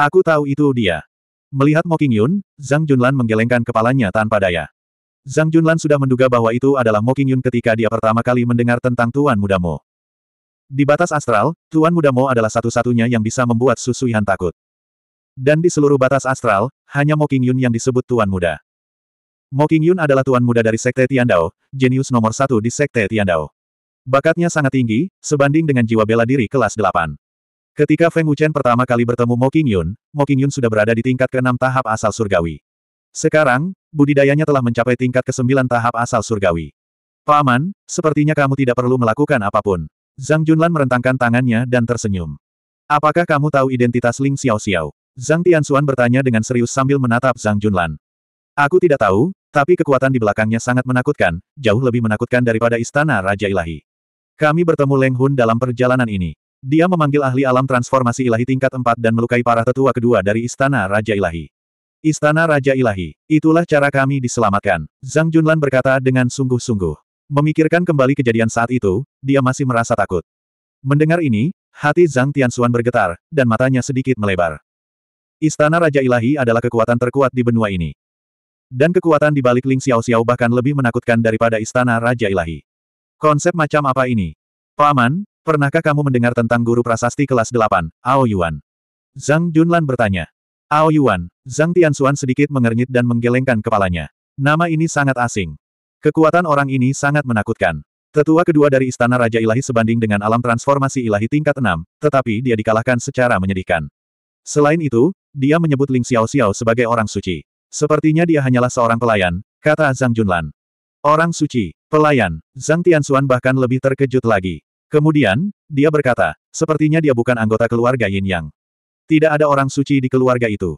Aku tahu itu dia. Melihat Mo Qingyun, Zhang Junlan menggelengkan kepalanya tanpa daya. Zhang Junlan sudah menduga bahwa itu adalah Mo Qingyun ketika dia pertama kali mendengar tentang Tuan Muda Mo. Di batas astral, Tuan Muda Mo adalah satu-satunya yang bisa membuat Su Suihan takut. Dan di seluruh batas astral, hanya Mo Qingyun yang disebut Tuan Muda. Mo Qingyun adalah Tuan Muda dari Sekte Tiandao, jenius nomor satu di Sekte Tiandao. Bakatnya sangat tinggi, sebanding dengan jiwa bela diri kelas 8. Ketika Feng Wuchen pertama kali bertemu Mo Qingyun, Mo Qingyun sudah berada di tingkat ke-6 tahap asal surgawi. Sekarang, budidayanya telah mencapai tingkat ke-9 tahap asal surgawi. Paman, sepertinya kamu tidak perlu melakukan apa pun. Zhang Junlan merentangkan tangannya dan tersenyum. Apakah kamu tahu identitas Ling Xiao Xiao? Zhang Tianxuan bertanya dengan serius sambil menatap Zhang Junlan. Aku tidak tahu, tapi kekuatan di belakangnya sangat menakutkan, jauh lebih menakutkan daripada istana Raja Ilahi. Kami bertemu Leng Hun dalam perjalanan ini. Dia memanggil ahli alam transformasi ilahi tingkat 4 dan melukai para tetua kedua dari Istana Raja Ilahi. Istana Raja Ilahi, itulah cara kami diselamatkan. Zhang Junlan berkata dengan sungguh-sungguh. Memikirkan kembali kejadian saat itu, dia masih merasa takut. Mendengar ini, hati Zhang Tianxuan bergetar, dan matanya sedikit melebar. Istana Raja Ilahi adalah kekuatan terkuat di benua ini. Dan kekuatan di balik Ling Xiao Xiao bahkan lebih menakutkan daripada Istana Raja Ilahi. Konsep macam apa ini? Paman, Pernahkah kamu mendengar tentang guru prasasti kelas 8, Ao Yuan? Zhang Junlan bertanya. Ao Yuan, Zhang Tianxuan sedikit mengernyit dan menggelengkan kepalanya. Nama ini sangat asing. Kekuatan orang ini sangat menakutkan. Tetua kedua dari Istana Raja Ilahi sebanding dengan alam transformasi ilahi tingkat 6, tetapi dia dikalahkan secara menyedihkan. Selain itu, dia menyebut Ling Xiao Xiao sebagai orang suci. Sepertinya dia hanyalah seorang pelayan, kata Zhang Junlan. Orang suci, pelayan, Zhang Tianxuan bahkan lebih terkejut lagi. Kemudian, dia berkata, sepertinya dia bukan anggota keluarga Yin Yang. Tidak ada orang suci di keluarga itu.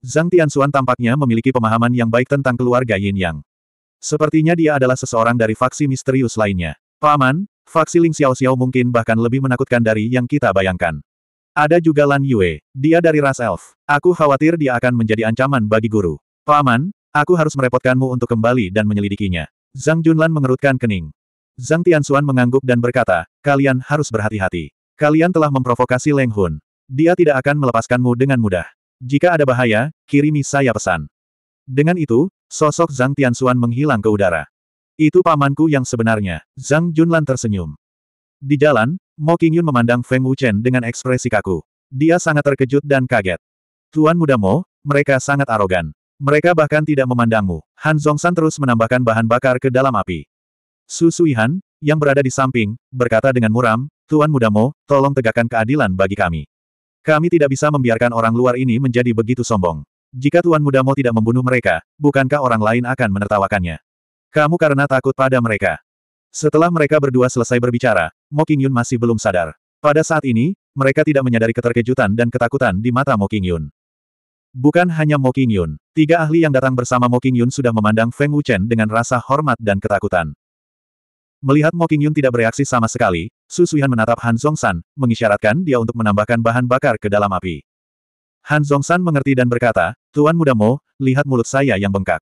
Zhang Tianxuan tampaknya memiliki pemahaman yang baik tentang keluarga Yin Yang. Sepertinya dia adalah seseorang dari faksi misterius lainnya. Paman, faksi Ling Xiao Xiao mungkin bahkan lebih menakutkan dari yang kita bayangkan. Ada juga Lan Yue, dia dari ras elf. Aku khawatir dia akan menjadi ancaman bagi guru. Paman, aku harus merepotkanmu untuk kembali dan menyelidikinya. Zhang Junlan mengerutkan kening. Zhang Tianxuan mengangguk dan berkata, kalian harus berhati-hati. Kalian telah memprovokasi Leng Hun. Dia tidak akan melepaskanmu dengan mudah. Jika ada bahaya, kirimi saya pesan. Dengan itu, sosok Zhang Tianxuan menghilang ke udara. Itu pamanku yang sebenarnya. Zhang Junlan tersenyum. Di jalan, Mo Qingyun memandang Feng Wuchen dengan ekspresi kaku. Dia sangat terkejut dan kaget. Tuan muda Mo, mereka sangat arogan. Mereka bahkan tidak memandangmu. Han Zhongshan terus menambahkan bahan bakar ke dalam api. Su Suihan, yang berada di samping, berkata dengan muram, Tuan Muda Mo, tolong tegakkan keadilan bagi kami. Kami tidak bisa membiarkan orang luar ini menjadi begitu sombong. Jika Tuan Muda Mo tidak membunuh mereka, bukankah orang lain akan menertawakannya? Kamu karena takut pada mereka. Setelah mereka berdua selesai berbicara, Mo Qingyun masih belum sadar. Pada saat ini, mereka tidak menyadari keterkejutan dan ketakutan di mata Mo Qingyun. Bukan hanya Mo Qingyun, tiga ahli yang datang bersama Mo Qingyun sudah memandang Feng Wuchen dengan rasa hormat dan ketakutan. Melihat Mo Qingyun tidak bereaksi sama sekali, Su Suihan menatap Han Zhongshan, mengisyaratkan dia untuk menambahkan bahan bakar ke dalam api. Han Zhongshan mengerti dan berkata, Tuan Muda Mo, lihat mulut saya yang bengkak.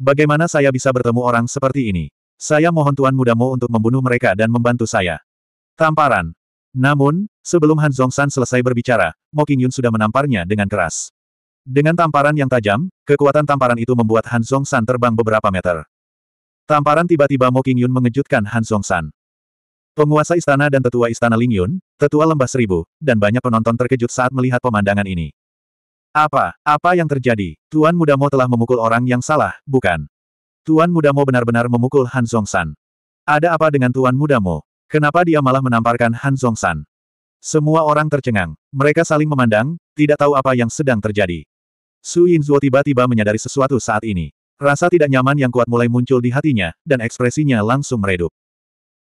Bagaimana saya bisa bertemu orang seperti ini? Saya mohon Tuan Muda Mo untuk membunuh mereka dan membantu saya. Tamparan. Namun, sebelum Han Zhongshan selesai berbicara, Mo Qingyun sudah menamparnya dengan keras. Dengan tamparan yang tajam, kekuatan tamparan itu membuat Han Zhongshan terbang beberapa meter. Tamparan tiba-tiba Mo Qingyun mengejutkan Han Zhongshan. Penguasa istana dan tetua istana Ling Yun, tetua lembah seribu, dan banyak penonton terkejut saat melihat pemandangan ini. Apa, apa yang terjadi? Tuan Muda Mo telah memukul orang yang salah, bukan? Tuan Muda Mo benar-benar memukul Han Zhongshan. Ada apa dengan Tuan Muda Mo? Kenapa dia malah menamparkan Han Zhongshan? Semua orang tercengang. Mereka saling memandang, tidak tahu apa yang sedang terjadi. Su Yinzuo tiba-tiba menyadari sesuatu saat ini. Rasa tidak nyaman yang kuat mulai muncul di hatinya, dan ekspresinya langsung meredup.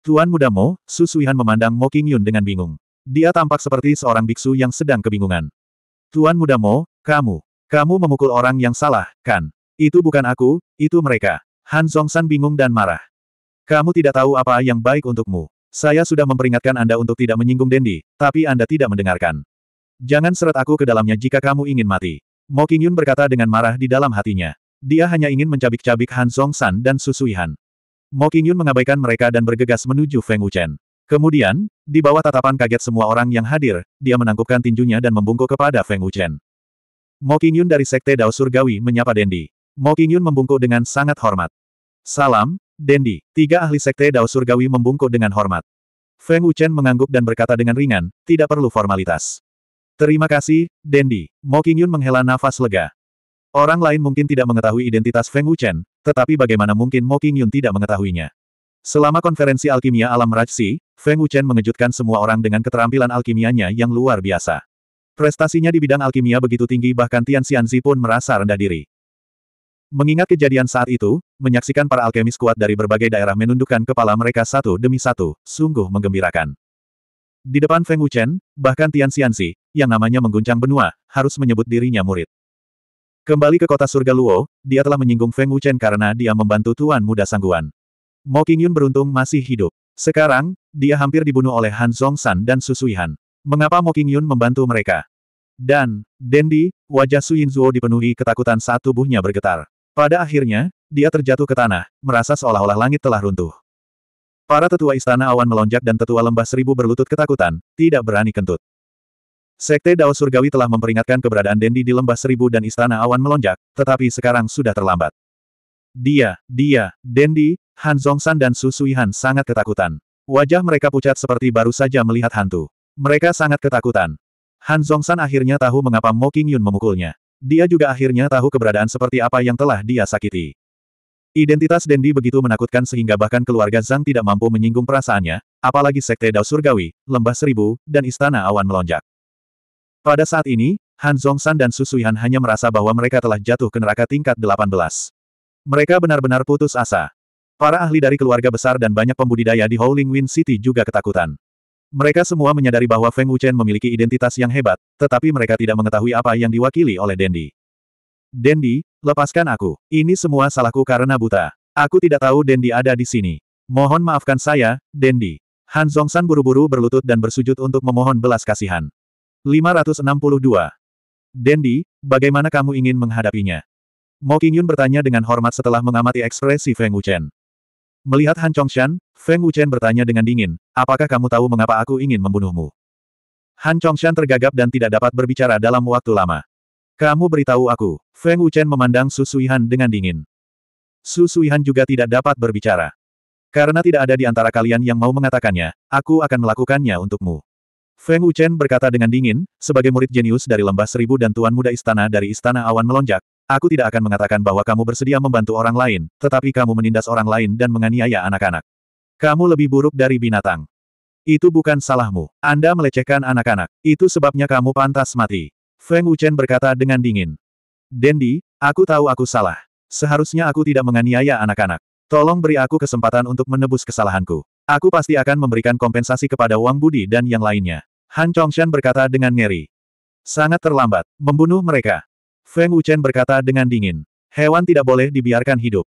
Tuan Muda Mo, Su Suihan memandang Mo Qingyun dengan bingung. Dia tampak seperti seorang biksu yang sedang kebingungan. Tuan Muda Mo, kamu, kamu memukul orang yang salah, kan? Itu bukan aku, itu mereka. Han Zhongshan bingung dan marah. Kamu tidak tahu apa yang baik untukmu. Saya sudah memperingatkan Anda untuk tidak menyinggung Dendi, tapi Anda tidak mendengarkan. Jangan seret aku ke dalamnya jika kamu ingin mati. Mo Qingyun berkata dengan marah di dalam hatinya. Dia hanya ingin mencabik-cabik Han Zhongshan dan Su Suihan. Mo Qingyun mengabaikan mereka dan bergegas menuju Feng Wuchen. Kemudian, di bawah tatapan kaget semua orang yang hadir, dia menangkupkan tinjunya dan membungkuk kepada Feng Wuchen. Mo Qingyun dari Sekte Dao Surgawi menyapa Dendi. Mo Qingyun membungkuk dengan sangat hormat. Salam, Dendi. Tiga ahli Sekte Dao Surgawi membungkuk dengan hormat. Feng Wuchen mengangguk dan berkata dengan ringan, tidak perlu formalitas. Terima kasih, Dendi. Mo Qingyun menghela nafas lega. Orang lain mungkin tidak mengetahui identitas Feng Wuchen, tetapi bagaimana mungkin Mo Qingyun tidak mengetahuinya. Selama konferensi alkimia alam Rajsi, Feng Wuchen mengejutkan semua orang dengan keterampilan alkimianya yang luar biasa. Prestasinya di bidang alkimia begitu tinggi bahkan Tian Xianzi pun merasa rendah diri. Mengingat kejadian saat itu, menyaksikan para alkemis kuat dari berbagai daerah menundukkan kepala mereka satu demi satu, sungguh menggembirakan. Di depan Feng Wuchen, bahkan Tian Xianzi, yang namanya mengguncang benua, harus menyebut dirinya murid. Kembali ke kota surga Luo, dia telah menyinggung Feng Wuchen karena dia membantu Tuan Muda Sangguan. Mo Qingyun beruntung masih hidup. Sekarang, dia hampir dibunuh oleh Han Zhongshan dan Su Suihan. Mengapa Mo Qingyun membantu mereka? Dan, Dendi, wajah Su Yinzuo dipenuhi ketakutan saat tubuhnya bergetar. Pada akhirnya, dia terjatuh ke tanah, merasa seolah-olah langit telah runtuh. Para tetua istana awan melonjak dan tetua lembah seribu berlutut ketakutan, tidak berani kentut. Sekte Dao Surgawi telah memperingatkan keberadaan Dendi di lembah seribu dan istana awan melonjak, tetapi sekarang sudah terlambat. Dia, dia, Dendi, Han Zhongshan dan Su Suihan sangat ketakutan. Wajah mereka pucat seperti baru saja melihat hantu. Mereka sangat ketakutan. Han Zhongshan akhirnya tahu mengapa Mo Qingyun memukulnya. Dia juga akhirnya tahu keberadaan seperti apa yang telah dia sakiti. Identitas Dendi begitu menakutkan sehingga bahkan keluarga Zhang tidak mampu menyinggung perasaannya, apalagi Sekte Dao Surgawi, Lembah Seribu, dan Istana Awan Melonjak. Pada saat ini, Han Zhongshan dan Su Suihan hanya merasa bahwa mereka telah jatuh ke neraka tingkat 18. Mereka benar-benar putus asa. Para ahli dari keluarga besar dan banyak pembudidaya di Howling Wind City juga ketakutan. Mereka semua menyadari bahwa Feng Wuchen memiliki identitas yang hebat, tetapi mereka tidak mengetahui apa yang diwakili oleh Dendi. Dendi, lepaskan aku. Ini semua salahku karena buta. Aku tidak tahu Dendi ada di sini. Mohon maafkan saya, Dendi. Han Zhongshan buru-buru berlutut dan bersujud untuk memohon belas kasihan. 562. Dendi, bagaimana kamu ingin menghadapinya? Mo Qingyun bertanya dengan hormat setelah mengamati ekspresi Feng Wuchen. Melihat Han Chongshan, Feng Wuchen bertanya dengan dingin, apakah kamu tahu mengapa aku ingin membunuhmu? Han Chongshan tergagap dan tidak dapat berbicara dalam waktu lama. Kamu beritahu aku. Feng Wuchen memandang Su Suihan dengan dingin. Su Suihan juga tidak dapat berbicara. Karena tidak ada di antara kalian yang mau mengatakannya, aku akan melakukannya untukmu. Feng Wuchen berkata dengan dingin, sebagai murid jenius dari lembah seribu dan tuan muda istana dari istana awan melonjak, Aku tidak akan mengatakan bahwa kamu bersedia membantu orang lain, tetapi kamu menindas orang lain dan menganiaya anak-anak. Kamu lebih buruk dari binatang. Itu bukan salahmu. Anda melecehkan anak-anak. Itu sebabnya kamu pantas mati. Feng Wuchen berkata dengan dingin. Dendi, aku tahu aku salah. Seharusnya aku tidak menganiaya anak-anak. Tolong beri aku kesempatan untuk menebus kesalahanku. Aku pasti akan memberikan kompensasi kepada Wang Budi dan yang lainnya. Han Chongshan berkata dengan ngeri. Sangat terlambat. Membunuh mereka. Feng Wuchen berkata dengan dingin. Hewan tidak boleh dibiarkan hidup.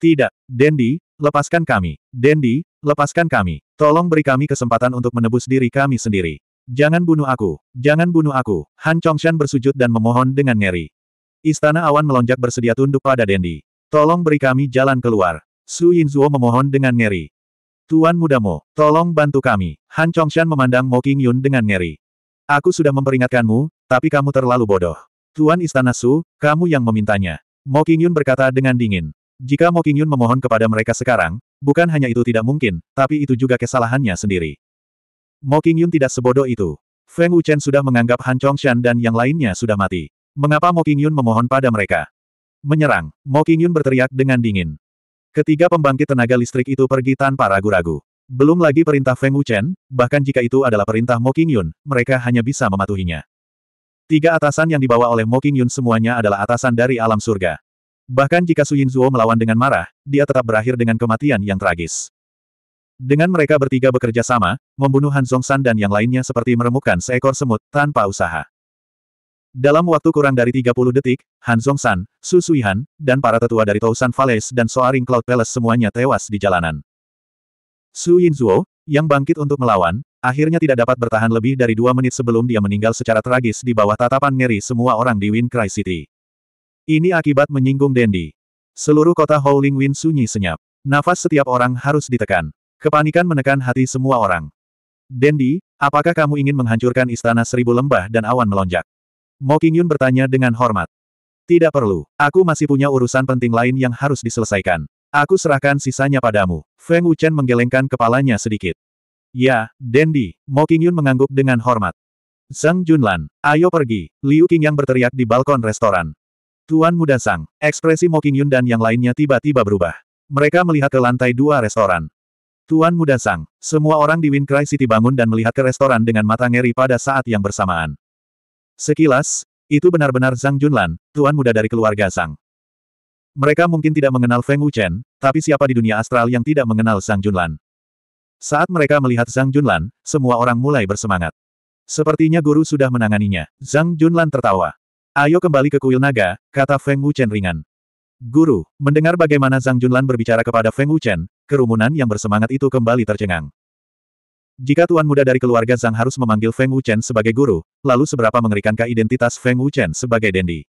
Tidak, Dendi, lepaskan kami. Dendi, lepaskan kami. Tolong beri kami kesempatan untuk menebus diri kami sendiri. Jangan bunuh aku. Jangan bunuh aku. Han Chongshan bersujud dan memohon dengan ngeri. Istana awan melonjak bersedia tunduk pada Dendi. Tolong beri kami jalan keluar. Su Yinzuo memohon dengan ngeri. Tuan Mudamo, tolong bantu kami. Han Chongshan memandang Mo Qingyun dengan ngeri. Aku sudah memperingatkanmu, tapi kamu terlalu bodoh. Tuan Istana Su, kamu yang memintanya. Mo Qingyun berkata dengan dingin. Jika Mo Qingyun memohon kepada mereka sekarang, bukan hanya itu tidak mungkin, tapi itu juga kesalahannya sendiri. Mo Qingyun tidak sebodoh itu. Feng Wuchen sudah menganggap Han Chongshan dan yang lainnya sudah mati. Mengapa Mo Qingyun memohon pada mereka? Menyerang, Mo Qingyun berteriak dengan dingin. Ketiga pembangkit tenaga listrik itu pergi tanpa ragu-ragu. Belum lagi perintah Feng Wuchen, bahkan jika itu adalah perintah Mo Qingyun, mereka hanya bisa mematuhinya. Tiga atasan yang dibawa oleh Mo Qingyun semuanya adalah atasan dari alam surga. Bahkan jika Su Yinzuo melawan dengan marah, dia tetap berakhir dengan kematian yang tragis. Dengan mereka bertiga bekerja sama, membunuh Han Zhongshan dan yang lainnya seperti meremukkan seekor semut, tanpa usaha. Dalam waktu kurang dari 30 detik, Han Zhongshan, Su Suihan, dan para tetua dari Tousan Palace dan Soaring Cloud Palace semuanya tewas di jalanan. Su Yinzuo, yang bangkit untuk melawan, akhirnya tidak dapat bertahan lebih dari dua menit sebelum dia meninggal secara tragis di bawah tatapan ngeri semua orang di Wind Cry City. Ini akibat menyinggung Dendi. Seluruh kota Howling Wind sunyi senyap. Nafas setiap orang harus ditekan. Kepanikan menekan hati semua orang. Dendi, apakah kamu ingin menghancurkan istana seribu lembah dan awan melonjak? Mo Qingyun bertanya dengan hormat. Tidak perlu. Aku masih punya urusan penting lain yang harus diselesaikan. Aku serahkan sisanya padamu. Feng Wuchen menggelengkan kepalanya sedikit. Ya, Dendi. Mo Qingyun mengangguk dengan hormat. Zhang Junlan, ayo pergi. Liu Qingyang berteriak di balkon restoran. Tuan Muda Zhang, ekspresi Mo Qingyun dan yang lainnya tiba-tiba berubah. Mereka melihat ke lantai dua restoran. Tuan Muda Sang, semua orang di Wincry City bangun dan melihat ke restoran dengan mata ngeri pada saat yang bersamaan. Sekilas, itu benar-benar Zhang Junlan, tuan muda dari keluarga Zhang. Mereka mungkin tidak mengenal Feng Wuchen, tapi siapa di dunia astral yang tidak mengenal Zhang Junlan? Saat mereka melihat Zhang Junlan, semua orang mulai bersemangat. Sepertinya guru sudah menanganinya. Zhang Junlan tertawa. Ayo kembali ke kuil naga, kata Feng Wuchen ringan. Guru, mendengar bagaimana Zhang Junlan berbicara kepada Feng Wuchen, kerumunan yang bersemangat itu kembali tercengang. Jika tuan muda dari keluarga Zhang harus memanggil Feng Wuchen sebagai guru, lalu seberapa mengerikankah identitas Feng Wuchen sebagai Dendi?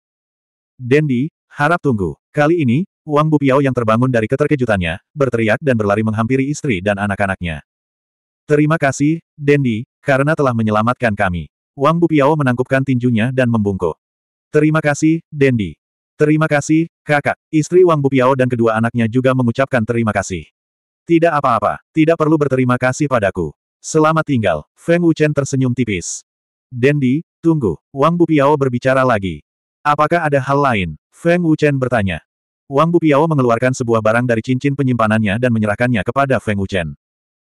Dendi, harap tunggu. Kali ini, Wang Bupiao yang terbangun dari keterkejutannya, berteriak dan berlari menghampiri istri dan anak-anaknya. Terima kasih, Dendi, karena telah menyelamatkan kami. Wang Bupiao menangkupkan tinjunya dan membungkuk. Terima kasih, Dendi. Terima kasih, kakak. Istri Wang Bupiao dan kedua anaknya juga mengucapkan terima kasih. Tidak apa-apa, tidak perlu berterima kasih padaku. Selamat tinggal, Feng Wuchen tersenyum tipis. Dendi, tunggu, Wang Bupiao berbicara lagi. Apakah ada hal lain? Feng Wuchen bertanya. Wang Bupiao mengeluarkan sebuah barang dari cincin penyimpanannya dan menyerahkannya kepada Feng Wuchen.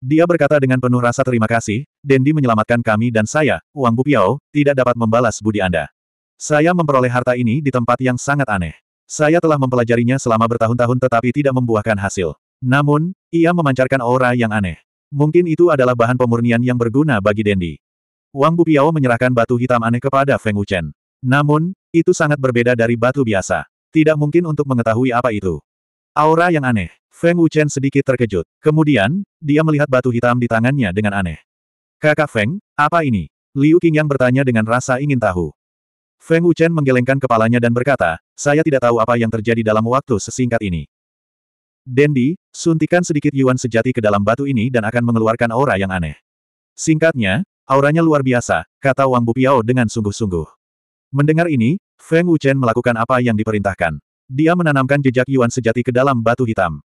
Dia berkata dengan penuh rasa terima kasih, Dendi menyelamatkan kami dan saya, Wang Bupiao, tidak dapat membalas budi Anda. Saya memperoleh harta ini di tempat yang sangat aneh. Saya telah mempelajarinya selama bertahun-tahun tetapi tidak membuahkan hasil. Namun, ia memancarkan aura yang aneh. Mungkin itu adalah bahan pemurnian yang berguna bagi Dendi. Wang Bupiao menyerahkan batu hitam aneh kepada Feng Wuchen. Namun, itu sangat berbeda dari batu biasa. Tidak mungkin untuk mengetahui apa itu. Aura yang aneh. Feng Wuchen sedikit terkejut. Kemudian, dia melihat batu hitam di tangannya dengan aneh. Kakak Feng, apa ini? Liu Qingyang bertanya dengan rasa ingin tahu. Feng Wuchen menggelengkan kepalanya dan berkata, saya tidak tahu apa yang terjadi dalam waktu sesingkat ini. Dendi, suntikan sedikit yuan sejati ke dalam batu ini dan akan mengeluarkan aura yang aneh. Singkatnya, auranya luar biasa, kata Wang Bupiao dengan sungguh-sungguh. Mendengar ini, Feng Wuchen melakukan apa yang diperintahkan. Dia menanamkan jejak yuan sejati ke dalam batu hitam.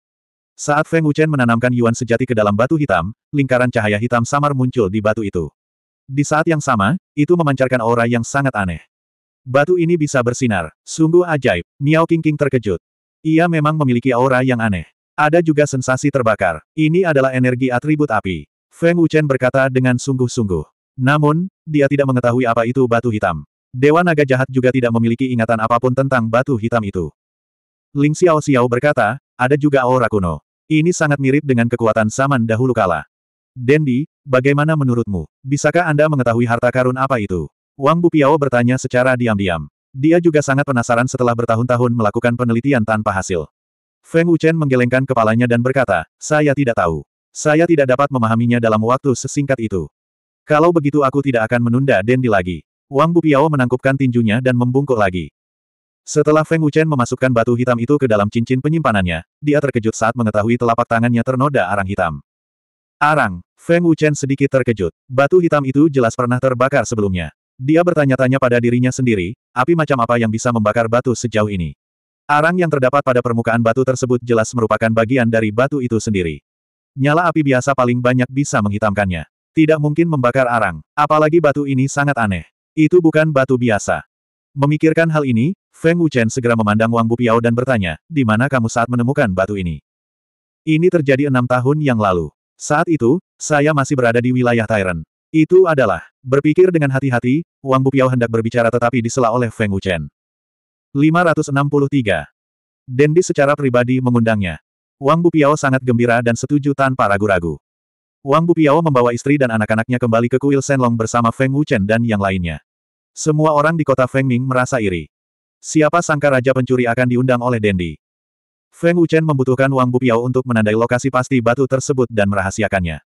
Saat Feng Wuchen menanamkan yuan sejati ke dalam batu hitam, lingkaran cahaya hitam samar muncul di batu itu. Di saat yang sama, itu memancarkan aura yang sangat aneh. Batu ini bisa bersinar. Sungguh ajaib. Miao Qingqing terkejut. Ia memang memiliki aura yang aneh. Ada juga sensasi terbakar. Ini adalah energi atribut api. Feng Wuchen berkata dengan sungguh-sungguh. Namun, dia tidak mengetahui apa itu batu hitam. Dewa Naga Jahat juga tidak memiliki ingatan apa pun tentang batu hitam itu. Ling Xiao Xiao berkata, ada juga aura kuno. Ini sangat mirip dengan kekuatan zaman dahulu kala. Dendi, bagaimana menurutmu? Bisakah Anda mengetahui harta karun apa itu? Wang Bupiao bertanya secara diam-diam. Dia juga sangat penasaran setelah bertahun-tahun melakukan penelitian tanpa hasil. Feng Wuchen menggelengkan kepalanya dan berkata, saya tidak tahu. Saya tidak dapat memahaminya dalam waktu sesingkat itu. Kalau begitu aku tidak akan menunda Dendi lagi. Wang Bupiao menangkupkan tinjunya dan membungkuk lagi. Setelah Feng Wuchen memasukkan batu hitam itu ke dalam cincin penyimpanannya, dia terkejut saat mengetahui telapak tangannya ternoda arang hitam. Arang, Feng Wuchen sedikit terkejut. Batu hitam itu jelas pernah terbakar sebelumnya. Dia bertanya-tanya pada dirinya sendiri, api macam apa yang bisa membakar batu sejauh ini. Arang yang terdapat pada permukaan batu tersebut jelas merupakan bagian dari batu itu sendiri. Nyala api biasa paling banyak bisa menghitamkannya. Tidak mungkin membakar arang, apalagi batu ini sangat aneh. Itu bukan batu biasa. Memikirkan hal ini, Feng Wuchen segera memandang Wang Bupiao dan bertanya, di mana kamu saat menemukan batu ini? Ini terjadi enam tahun yang lalu. Saat itu, saya masih berada di wilayah Tyrant. Itu adalah, berpikir dengan hati-hati, Wang Bupiao hendak berbicara tetapi disela oleh Feng Wuchen. 563. Dendi secara pribadi mengundangnya. Wang Bupiao sangat gembira dan setuju tanpa ragu-ragu. Wang Bupiao membawa istri dan anak-anaknya kembali ke kuil Shenlong bersama Feng Wuchen dan yang lainnya. Semua orang di kota Feng Ming merasa iri. Siapa sangka Raja Pencuri akan diundang oleh Dendi. Feng Wuchen membutuhkan Wang Bupiao untuk menandai lokasi pasti batu tersebut dan merahasiakannya.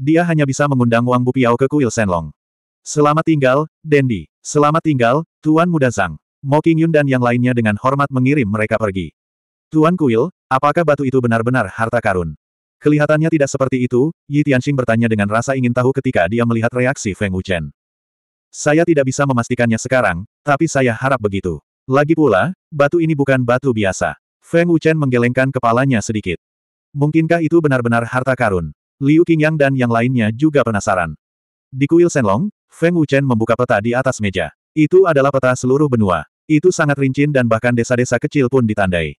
Dia hanya bisa mengundang Wang Bupiao ke kuil Shenlong. Selamat tinggal, Dendi. Selamat tinggal, Tuan Muda Zhang. Mo Qingyun dan yang lainnya dengan hormat mengirim mereka pergi. Tuan Kuil, apakah batu itu benar-benar harta karun? Kelihatannya tidak seperti itu, Yi Tianxing bertanya dengan rasa ingin tahu ketika dia melihat reaksi Feng Wuchen. Saya tidak bisa memastikannya sekarang, tapi saya harap begitu. Lagi pula, batu ini bukan batu biasa. Feng Wuchen menggelengkan kepalanya sedikit. Mungkinkah itu benar-benar harta karun? Liu Qingyang dan yang lainnya juga penasaran. Di kuil Shenlong, Feng Wuchen membuka peta di atas meja. Itu adalah peta seluruh benua. Itu sangat rincin dan bahkan desa-desa kecil pun ditandai.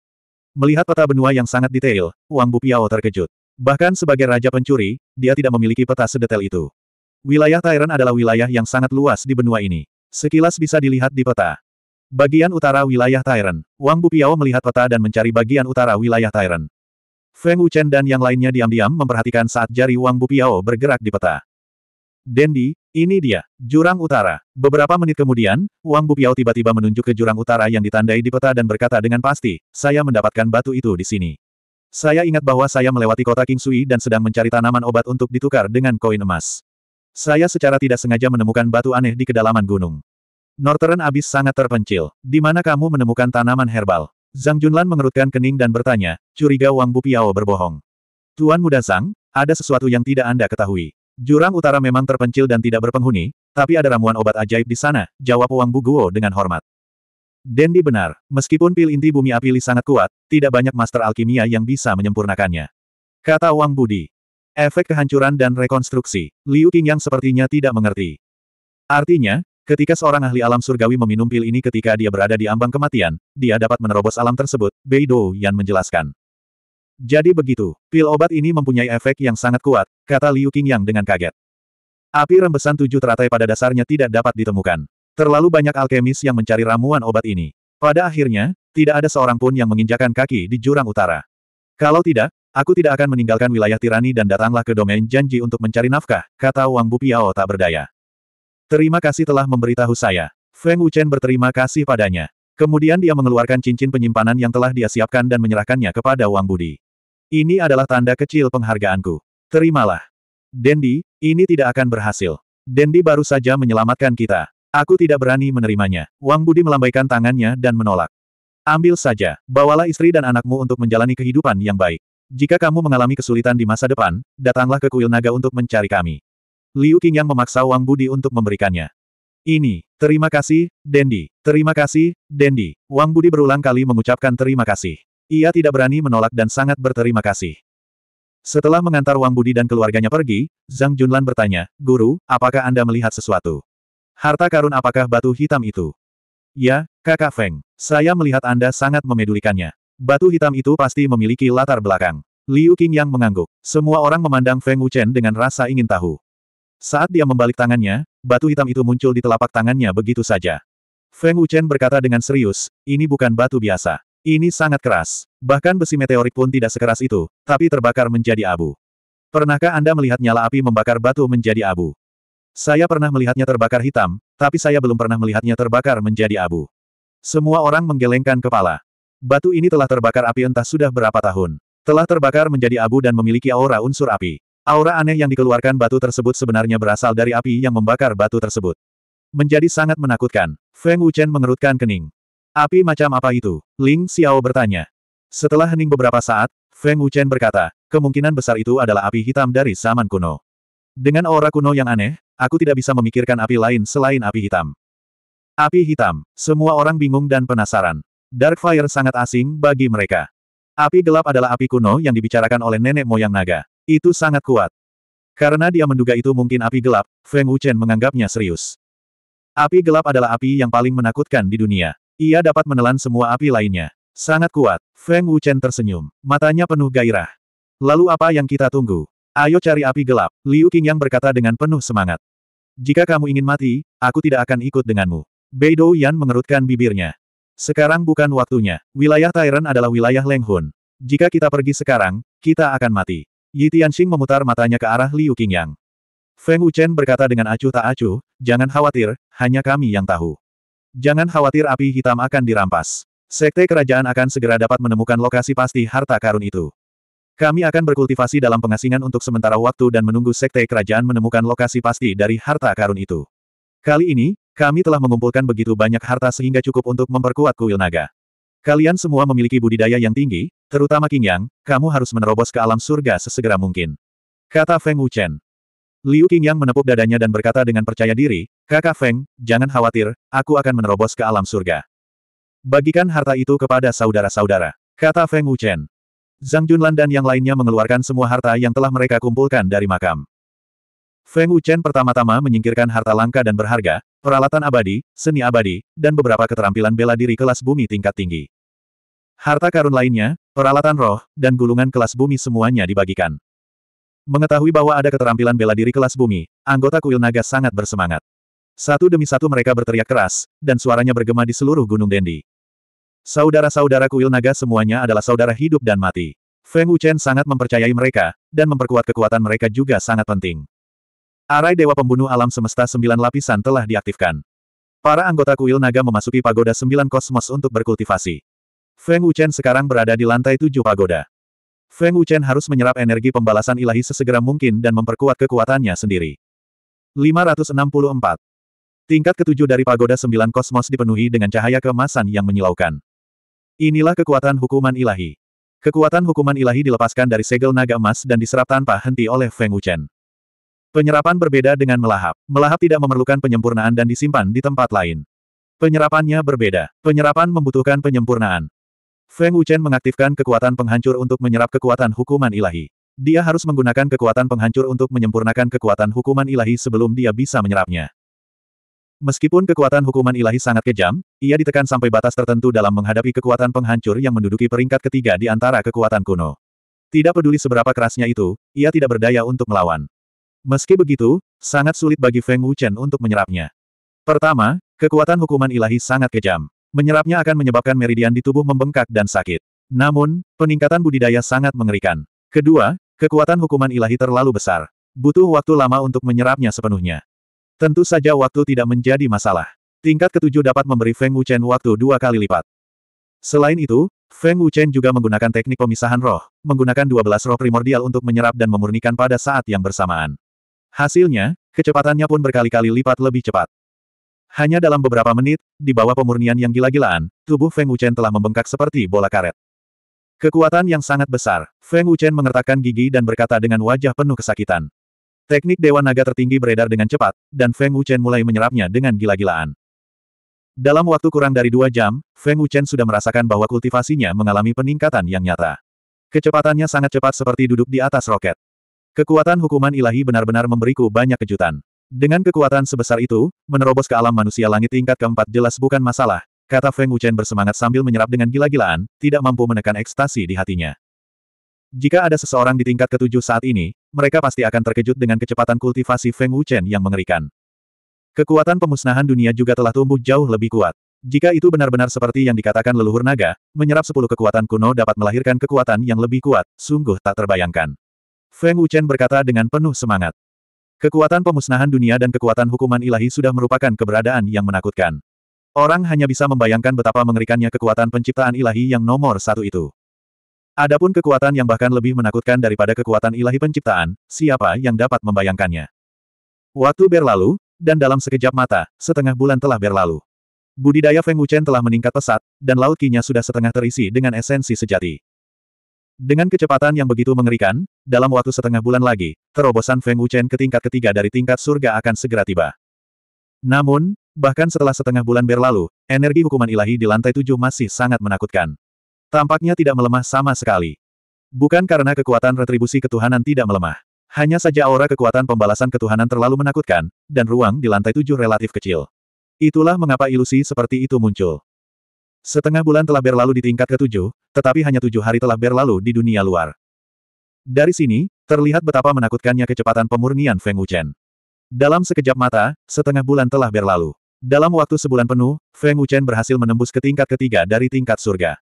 Melihat peta benua yang sangat detail, Wang Bupiao terkejut. Bahkan sebagai raja pencuri, dia tidak memiliki peta sedetail itu. Wilayah Tairen adalah wilayah yang sangat luas di benua ini. Sekilas bisa dilihat di peta. Bagian utara wilayah Tairen. Wang Bupiao melihat peta dan mencari bagian utara wilayah Tairen. Feng Wuchen dan yang lainnya diam-diam memperhatikan saat jari Wang Bupiao bergerak di peta. Dendi, ini dia, jurang utara. Beberapa menit kemudian, Wang Bupiao tiba-tiba menunjuk ke jurang utara yang ditandai di peta dan berkata dengan pasti, saya mendapatkan batu itu di sini. Saya ingat bahwa saya melewati kota King Sui dan sedang mencari tanaman obat untuk ditukar dengan koin emas. Saya secara tidak sengaja menemukan batu aneh di kedalaman gunung. Northern Abyss sangat terpencil. Di mana kamu menemukan tanaman herbal? Zhang Junlan mengerutkan kening dan bertanya, curiga Wang Bupiao berbohong. Tuan Muda Zhang, ada sesuatu yang tidak Anda ketahui. Jurang utara memang terpencil dan tidak berpenghuni, tapi ada ramuan obat ajaib di sana, jawab Wang Buguo dengan hormat. Dendi benar, meskipun pil inti bumi api li sangat kuat, tidak banyak master alkimia yang bisa menyempurnakannya. Kata Wang Budi. Efek kehancuran dan rekonstruksi. Liu Qingyang sepertinya tidak mengerti. Artinya, ketika seorang ahli alam surgawi meminum pil ini ketika dia berada di ambang kematian, dia dapat menerobos alam tersebut, Bei Dou Yan menjelaskan. Jadi begitu, pil obat ini mempunyai efek yang sangat kuat, kata Liu Qingyang dengan kaget. Api rembesan tujuh teratai pada dasarnya tidak dapat ditemukan. Terlalu banyak alkemis yang mencari ramuan obat ini. Pada akhirnya, tidak ada seorang pun yang menginjakan kaki di jurang utara. Kalau tidak, Aku tidak akan meninggalkan wilayah tirani dan datanglah ke domain janji untuk mencari nafkah, kata Wang Bupiao tak berdaya. Terima kasih telah memberitahu saya. Feng Wuchen berterima kasih padanya. Kemudian dia mengeluarkan cincin penyimpanan yang telah dia siapkan dan menyerahkannya kepada Wang Budi. Ini adalah tanda kecil penghargaanku. Terimalah. Dendi, ini tidak akan berhasil. Dendi baru saja menyelamatkan kita. Aku tidak berani menerimanya. Wang Budi melambaikan tangannya dan menolak. Ambil saja, bawalah istri dan anakmu untuk menjalani kehidupan yang baik. Jika kamu mengalami kesulitan di masa depan, datanglah ke kuil naga untuk mencari kami. Liu Qingyang memaksa Wang Budi untuk memberikannya. Ini, terima kasih, Dendi. Terima kasih, Dendi. Wang Budi berulang kali mengucapkan terima kasih. Ia tidak berani menolak dan sangat berterima kasih. Setelah mengantar Wang Budi dan keluarganya pergi, Zhang Junlan bertanya, Guru, apakah Anda melihat sesuatu? Harta karun apakah batu hitam itu? Ya, kakak Feng. Saya melihat Anda sangat memedulikannya. Batu hitam itu pasti memiliki latar belakang. Liu Qing yang mengangguk. Semua orang memandang Feng Wuchen dengan rasa ingin tahu. Saat dia membalik tangannya, batu hitam itu muncul di telapak tangannya begitu saja. Feng Wuchen berkata dengan serius, ini bukan batu biasa. Ini sangat keras. Bahkan besi meteorik pun tidak sekeras itu, tapi terbakar menjadi abu. Pernahkah Anda melihat nyala api membakar batu menjadi abu? Saya pernah melihatnya terbakar hitam, tapi saya belum pernah melihatnya terbakar menjadi abu. Semua orang menggelengkan kepala. Batu ini telah terbakar api entah sudah berapa tahun. Telah terbakar menjadi abu dan memiliki aura unsur api. Aura aneh yang dikeluarkan batu tersebut sebenarnya berasal dari api yang membakar batu tersebut. Menjadi sangat menakutkan. Feng Wuchen mengerutkan kening. Api macam apa itu? Ling Xiao bertanya. Setelah hening beberapa saat, Feng Wuchen berkata, kemungkinan besar itu adalah api hitam dari zaman kuno. Dengan aura kuno yang aneh, aku tidak bisa memikirkan api lain selain api hitam. Api hitam. Semua orang bingung dan penasaran. Dark Fire sangat asing bagi mereka. Api gelap adalah api kuno yang dibicarakan oleh nenek moyang naga. Itu sangat kuat. Karena dia menduga itu mungkin api gelap, Feng Wuchen menganggapnya serius. Api gelap adalah api yang paling menakutkan di dunia. Ia dapat menelan semua api lainnya. Sangat kuat. Feng Wuchen tersenyum. Matanya penuh gairah. Lalu apa yang kita tunggu? Ayo cari api gelap. Liu Qingyang berkata dengan penuh semangat. Jika kamu ingin mati, aku tidak akan ikut denganmu. Beidou Yan mengerutkan bibirnya. Sekarang bukan waktunya. Wilayah Tairen adalah wilayah Leng Hun. Jika kita pergi sekarang, kita akan mati. Yi Tianxing memutar matanya ke arah Liu Qingyang. Feng Wuchen berkata dengan acuh tak acuh, jangan khawatir, hanya kami yang tahu. Jangan khawatir api hitam akan dirampas. Sekte kerajaan akan segera dapat menemukan lokasi pasti harta karun itu. Kami akan berkultivasi dalam pengasingan untuk sementara waktu dan menunggu sekte kerajaan menemukan lokasi pasti dari harta karun itu. Kali ini, kami telah mengumpulkan begitu banyak harta sehingga cukup untuk memperkuat kuil naga. Kalian semua memiliki budidaya yang tinggi, terutama King Yang, kamu harus menerobos ke alam surga sesegera mungkin. Kata Feng Wuchen. Liu Qingyang menepuk dadanya dan berkata dengan percaya diri, Kakak Feng, jangan khawatir, aku akan menerobos ke alam surga. Bagikan harta itu kepada saudara-saudara, kata Feng Wuchen. Zhang Junlan dan yang lainnya mengeluarkan semua harta yang telah mereka kumpulkan dari makam. Feng Wuchen pertama-tama menyingkirkan harta langka dan berharga, peralatan abadi, seni abadi, dan beberapa keterampilan bela diri kelas bumi tingkat tinggi. Harta karun lainnya, peralatan roh, dan gulungan kelas bumi semuanya dibagikan. Mengetahui bahwa ada keterampilan bela diri kelas bumi, anggota kuil naga sangat bersemangat. Satu demi satu mereka berteriak keras, dan suaranya bergema di seluruh Gunung Dendi. Saudara-saudara kuil naga semuanya adalah saudara hidup dan mati. Feng Wuchen sangat mempercayai mereka, dan memperkuat kekuatan mereka juga sangat penting. Arai Dewa Pembunuh Alam Semesta sembilan lapisan telah diaktifkan. Para anggota kuil naga memasuki pagoda sembilan kosmos untuk berkultivasi. Feng Wuchen sekarang berada di lantai tujuh pagoda. Feng Wuchen harus menyerap energi pembalasan ilahi sesegera mungkin dan memperkuat kekuatannya sendiri. 564. Tingkat ketujuh dari pagoda sembilan kosmos dipenuhi dengan cahaya keemasan yang menyilaukan. Inilah kekuatan hukuman ilahi. Kekuatan hukuman ilahi dilepaskan dari segel naga emas dan diserap tanpa henti oleh Feng Wuchen. Penyerapan berbeda dengan melahap. Melahap tidak memerlukan penyempurnaan dan disimpan di tempat lain. Penyerapannya berbeda. Penyerapan membutuhkan penyempurnaan. Feng Wuchen mengaktifkan kekuatan penghancur untuk menyerap kekuatan hukuman ilahi. Dia harus menggunakan kekuatan penghancur untuk menyempurnakan kekuatan hukuman ilahi sebelum dia bisa menyerapnya. Meskipun kekuatan hukuman ilahi sangat kejam, ia ditekan sampai batas tertentu dalam menghadapi kekuatan penghancur yang menduduki peringkat ketiga di antara kekuatan kuno. Tidak peduli seberapa kerasnya itu, ia tidak berdaya untuk melawan. Meski begitu, sangat sulit bagi Feng Wuchen untuk menyerapnya. Pertama, kekuatan hukuman ilahi sangat kejam. Menyerapnya akan menyebabkan meridian di tubuh membengkak dan sakit. Namun, peningkatan budidaya sangat mengerikan. Kedua, kekuatan hukuman ilahi terlalu besar. Butuh waktu lama untuk menyerapnya sepenuhnya. Tentu saja waktu tidak menjadi masalah. Tingkat ketujuh dapat memberi Feng Wuchen waktu dua kali lipat. Selain itu, Feng Wuchen juga menggunakan teknik pemisahan roh, menggunakan 12 roh primordial untuk menyerap dan memurnikan pada saat yang bersamaan. Hasilnya, kecepatannya pun berkali-kali lipat lebih cepat. Hanya dalam beberapa menit, di bawah pemurnian yang gila-gilaan, tubuh Feng Wuchen telah membengkak seperti bola karet. Kekuatan yang sangat besar, Feng Wuchen mengertakkan gigi dan berkata dengan wajah penuh kesakitan. Teknik Dewa Naga tertinggi beredar dengan cepat, dan Feng Wuchen mulai menyerapnya dengan gila-gilaan. Dalam waktu kurang dari dua jam, Feng Wuchen sudah merasakan bahwa kultivasinya mengalami peningkatan yang nyata. Kecepatannya sangat cepat seperti duduk di atas roket. Kekuatan hukuman ilahi benar-benar memberiku banyak kejutan. Dengan kekuatan sebesar itu, menerobos ke alam manusia langit tingkat keempat jelas bukan masalah, kata Feng Wuchen bersemangat sambil menyerap dengan gila-gilaan, tidak mampu menekan ekstasi di hatinya. Jika ada seseorang di tingkat ketujuh saat ini, mereka pasti akan terkejut dengan kecepatan kultivasi Feng Wuchen yang mengerikan. Kekuatan pemusnahan dunia juga telah tumbuh jauh lebih kuat. Jika itu benar-benar seperti yang dikatakan leluhur naga, menyerap sepuluh kekuatan kuno dapat melahirkan kekuatan yang lebih kuat, sungguh tak terbayangkan. Feng Wuchen berkata dengan penuh semangat. Kekuatan pemusnahan dunia dan kekuatan hukuman ilahi sudah merupakan keberadaan yang menakutkan. Orang hanya bisa membayangkan betapa mengerikannya kekuatan penciptaan ilahi yang nomor satu itu. Adapun kekuatan yang bahkan lebih menakutkan daripada kekuatan ilahi penciptaan, siapa yang dapat membayangkannya? Waktu berlalu, dan dalam sekejap mata, setengah bulan telah berlalu. Budidaya Feng Wuchen telah meningkat pesat, dan laut kinya sudah setengah terisi dengan esensi sejati. Dengan kecepatan yang begitu mengerikan, dalam waktu setengah bulan lagi, terobosan Feng Wuchen ke tingkat ketiga dari tingkat surga akan segera tiba. Namun, bahkan setelah setengah bulan berlalu, energi hukuman ilahi di lantai tujuh masih sangat menakutkan. Tampaknya tidak melemah sama sekali. Bukan karena kekuatan retribusi ketuhanan tidak melemah. Hanya saja aura kekuatan pembalasan ketuhanan terlalu menakutkan, dan ruang di lantai tujuh relatif kecil. Itulah mengapa ilusi seperti itu muncul. Setengah bulan telah berlalu di tingkat ketujuh, tetapi hanya tujuh hari telah berlalu di dunia luar. Dari sini, terlihat betapa menakutkannya kecepatan pemurnian Feng Wuchen. Dalam sekejap mata, setengah bulan telah berlalu. Dalam waktu sebulan penuh, Feng Wuchen berhasil menembus ke tingkat ketiga dari tingkat surga.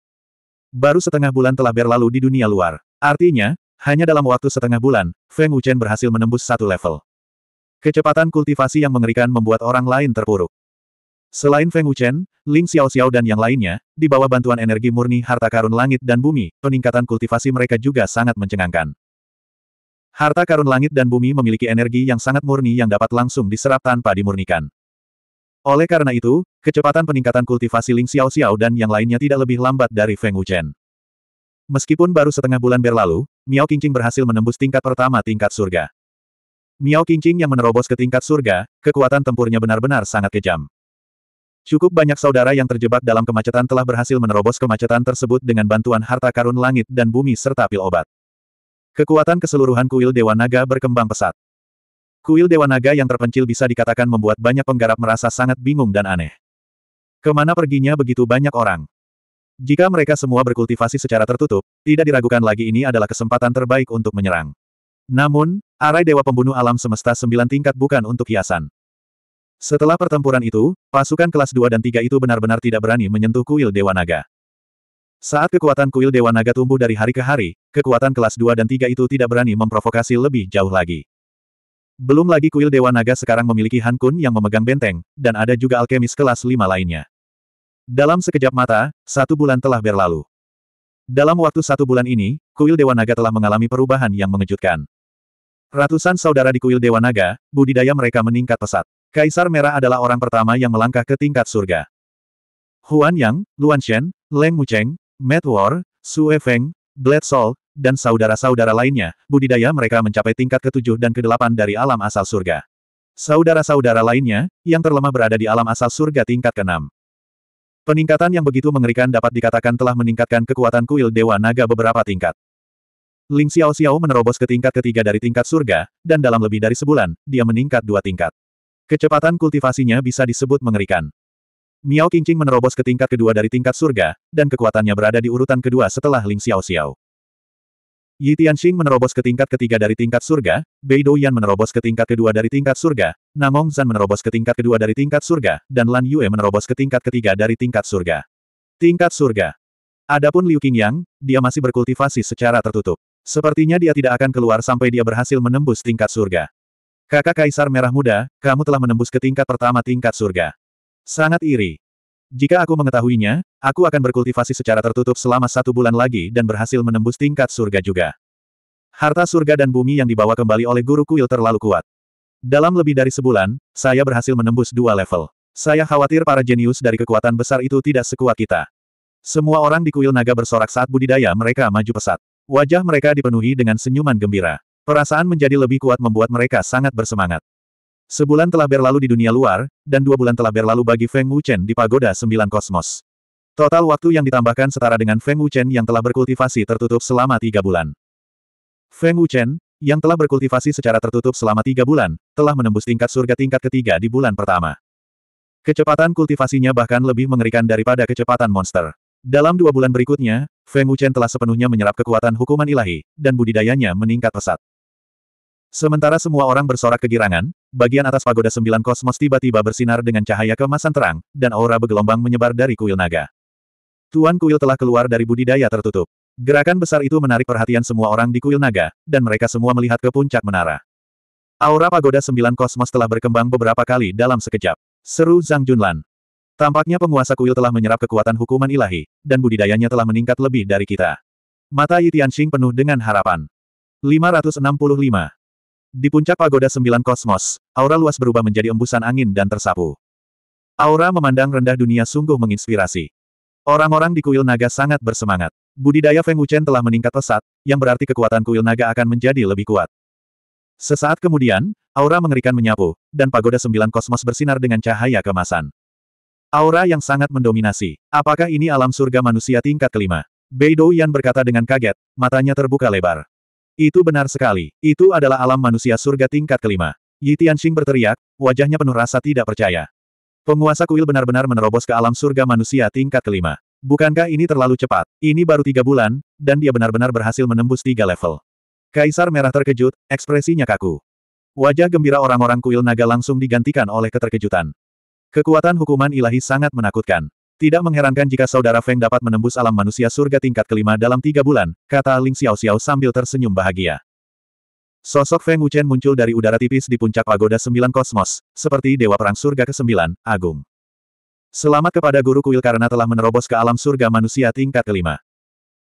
Baru setengah bulan telah berlalu di dunia luar. Artinya, hanya dalam waktu setengah bulan, Feng Wuchen berhasil menembus satu level. Kecepatan kultivasi yang mengerikan membuat orang lain terpuruk. Selain Feng Wuchen, Ling Xiaoxiao dan yang lainnya, di bawah bantuan energi murni harta karun langit dan bumi, peningkatan kultivasi mereka juga sangat mencengangkan. Harta karun langit dan bumi memiliki energi yang sangat murni yang dapat langsung diserap tanpa dimurnikan. Oleh karena itu, kecepatan peningkatan kultivasi Ling Xiaoxiao dan yang lainnya tidak lebih lambat dari Feng Wuchen. Meskipun baru setengah bulan berlalu, Miao Qingqing berhasil menembus tingkat pertama tingkat surga. Miao Qingqing yang menerobos ke tingkat surga, kekuatan tempurnya benar-benar sangat kejam. Cukup banyak saudara yang terjebak dalam kemacetan telah berhasil menerobos kemacetan tersebut dengan bantuan harta karun langit dan bumi serta pil obat. Kekuatan keseluruhan kuil Dewa Naga berkembang pesat. Kuil Dewa Naga yang terpencil bisa dikatakan membuat banyak penggarap merasa sangat bingung dan aneh. Ke mana perginya begitu banyak orang? Jika mereka semua berkultivasi secara tertutup, tidak diragukan lagi ini adalah kesempatan terbaik untuk menyerang. Namun, arai dewa pembunuh alam semesta sembilan tingkat bukan untuk hiasan. Setelah pertempuran itu, pasukan kelas 2 dan 3 itu benar-benar tidak berani menyentuh kuil Dewa Naga. Saat kekuatan kuil Dewa Naga tumbuh dari hari ke hari, kekuatan kelas 2 dan 3 itu tidak berani memprovokasi lebih jauh lagi. Belum lagi kuil Dewa Naga sekarang memiliki Han Kun yang memegang benteng, dan ada juga alkemis kelas 5 lainnya. Dalam sekejap mata, satu bulan telah berlalu. Dalam waktu satu bulan ini, kuil Dewa Naga telah mengalami perubahan yang mengejutkan. Ratusan saudara di kuil Dewa Naga, budidaya mereka meningkat pesat. Kaisar Merah adalah orang pertama yang melangkah ke tingkat surga. Huan Yang, Luan Shen, Leng Mucheng, Matt War, Su Feng, Blade Soul, dan saudara-saudara lainnya, budidaya mereka mencapai tingkat ketujuh dan kedelapan dari alam asal surga. Saudara-saudara lainnya, yang terlemah berada di alam asal surga tingkat keenam. Peningkatan yang begitu mengerikan dapat dikatakan telah meningkatkan kekuatan kuil Dewa Naga beberapa tingkat. Ling Xiao Xiao menerobos ke tingkat ketiga dari tingkat surga, dan dalam lebih dari sebulan, dia meningkat dua tingkat. Kecepatan kultivasinya bisa disebut mengerikan. Miao Qingqing menerobos ke tingkat kedua dari tingkat surga, dan kekuatannya berada di urutan kedua setelah Ling Xiao Xiao. Yi Tianxing menerobos ke tingkat ketiga dari tingkat surga, Bei Douyan menerobos ke tingkat kedua dari tingkat surga, Namong Zan menerobos ke tingkat kedua dari tingkat surga, dan Lan Yue menerobos ke tingkat ketiga dari tingkat surga. Tingkat surga. Adapun Liu Qingyang, dia masih berkultivasi secara tertutup. Sepertinya dia tidak akan keluar sampai dia berhasil menembus tingkat surga. Kakak Kaisar Merah Muda, kamu telah menembus ke tingkat pertama tingkat surga. Sangat iri. Jika aku mengetahuinya, aku akan berkultivasi secara tertutup selama satu bulan lagi dan berhasil menembus tingkat surga juga. Harta surga dan bumi yang dibawa kembali oleh guru kuil terlalu kuat. Dalam lebih dari sebulan, saya berhasil menembus dua level. Saya khawatir para jenius dari kekuatan besar itu tidak sekuat kita. Semua orang di kuil naga bersorak saat budidaya mereka maju pesat. Wajah mereka dipenuhi dengan senyuman gembira. Perasaan menjadi lebih kuat membuat mereka sangat bersemangat. Sebulan telah berlalu di dunia luar, dan dua bulan telah berlalu bagi Feng Wuchen di Pagoda Sembilan Kosmos. Total waktu yang ditambahkan setara dengan Feng Wuchen yang telah berkultivasi tertutup selama tiga bulan. Feng Wuchen, yang telah berkultivasi secara tertutup selama tiga bulan, telah menembus tingkat surga tingkat ketiga di bulan pertama. Kecepatan kultivasinya bahkan lebih mengerikan daripada kecepatan monster. Dalam dua bulan berikutnya, Feng Wuchen telah sepenuhnya menyerap kekuatan hukuman ilahi, dan budidayanya meningkat pesat. Sementara semua orang bersorak kegirangan, bagian atas pagoda sembilan kosmos tiba-tiba bersinar dengan cahaya kemasan terang, dan aura bergelombang menyebar dari kuil naga. Tuan kuil telah keluar dari budidaya tertutup. Gerakan besar itu menarik perhatian semua orang di kuil naga, dan mereka semua melihat ke puncak menara. Aura pagoda sembilan kosmos telah berkembang beberapa kali dalam sekejap. Seru Zhang Junlan. Tampaknya penguasa kuil telah menyerap kekuatan hukuman ilahi, dan budidayanya telah meningkat lebih dari kita. Mata Yi Tianxing penuh dengan harapan. 565. Di puncak pagoda sembilan kosmos, aura luas berubah menjadi embusan angin dan tersapu. Aura memandang rendah dunia sungguh menginspirasi. Orang-orang di kuil naga sangat bersemangat. Budidaya Feng Wuchen telah meningkat pesat, yang berarti kekuatan kuil naga akan menjadi lebih kuat. Sesaat kemudian, aura mengerikan menyapu, dan pagoda sembilan kosmos bersinar dengan cahaya kemasan. Aura yang sangat mendominasi. Apakah ini alam surga manusia tingkat kelima? Beidou Yan berkata dengan kaget, matanya terbuka lebar. Itu benar sekali. Itu adalah alam manusia surga tingkat kelima. Yi Tianxing berteriak, wajahnya penuh rasa tidak percaya. Penguasa kuil benar-benar menerobos ke alam surga manusia tingkat kelima. Bukankah ini terlalu cepat? Ini baru tiga bulan, dan dia benar-benar berhasil menembus tiga level. Kaisar Merah terkejut, ekspresinya kaku. Wajah gembira orang-orang kuil naga langsung digantikan oleh keterkejutan. Kekuatan hukuman ilahi sangat menakutkan. Tidak mengherankan jika saudara Feng dapat menembus alam manusia surga tingkat kelima dalam tiga bulan, kata Ling Xiao Xiao sambil tersenyum bahagia. Sosok Feng Wuchen muncul dari udara tipis di puncak pagoda sembilan kosmos, seperti dewa perang surga ke-9, Agung. Selamat kepada guru kuil karena telah menerobos ke alam surga manusia tingkat kelima.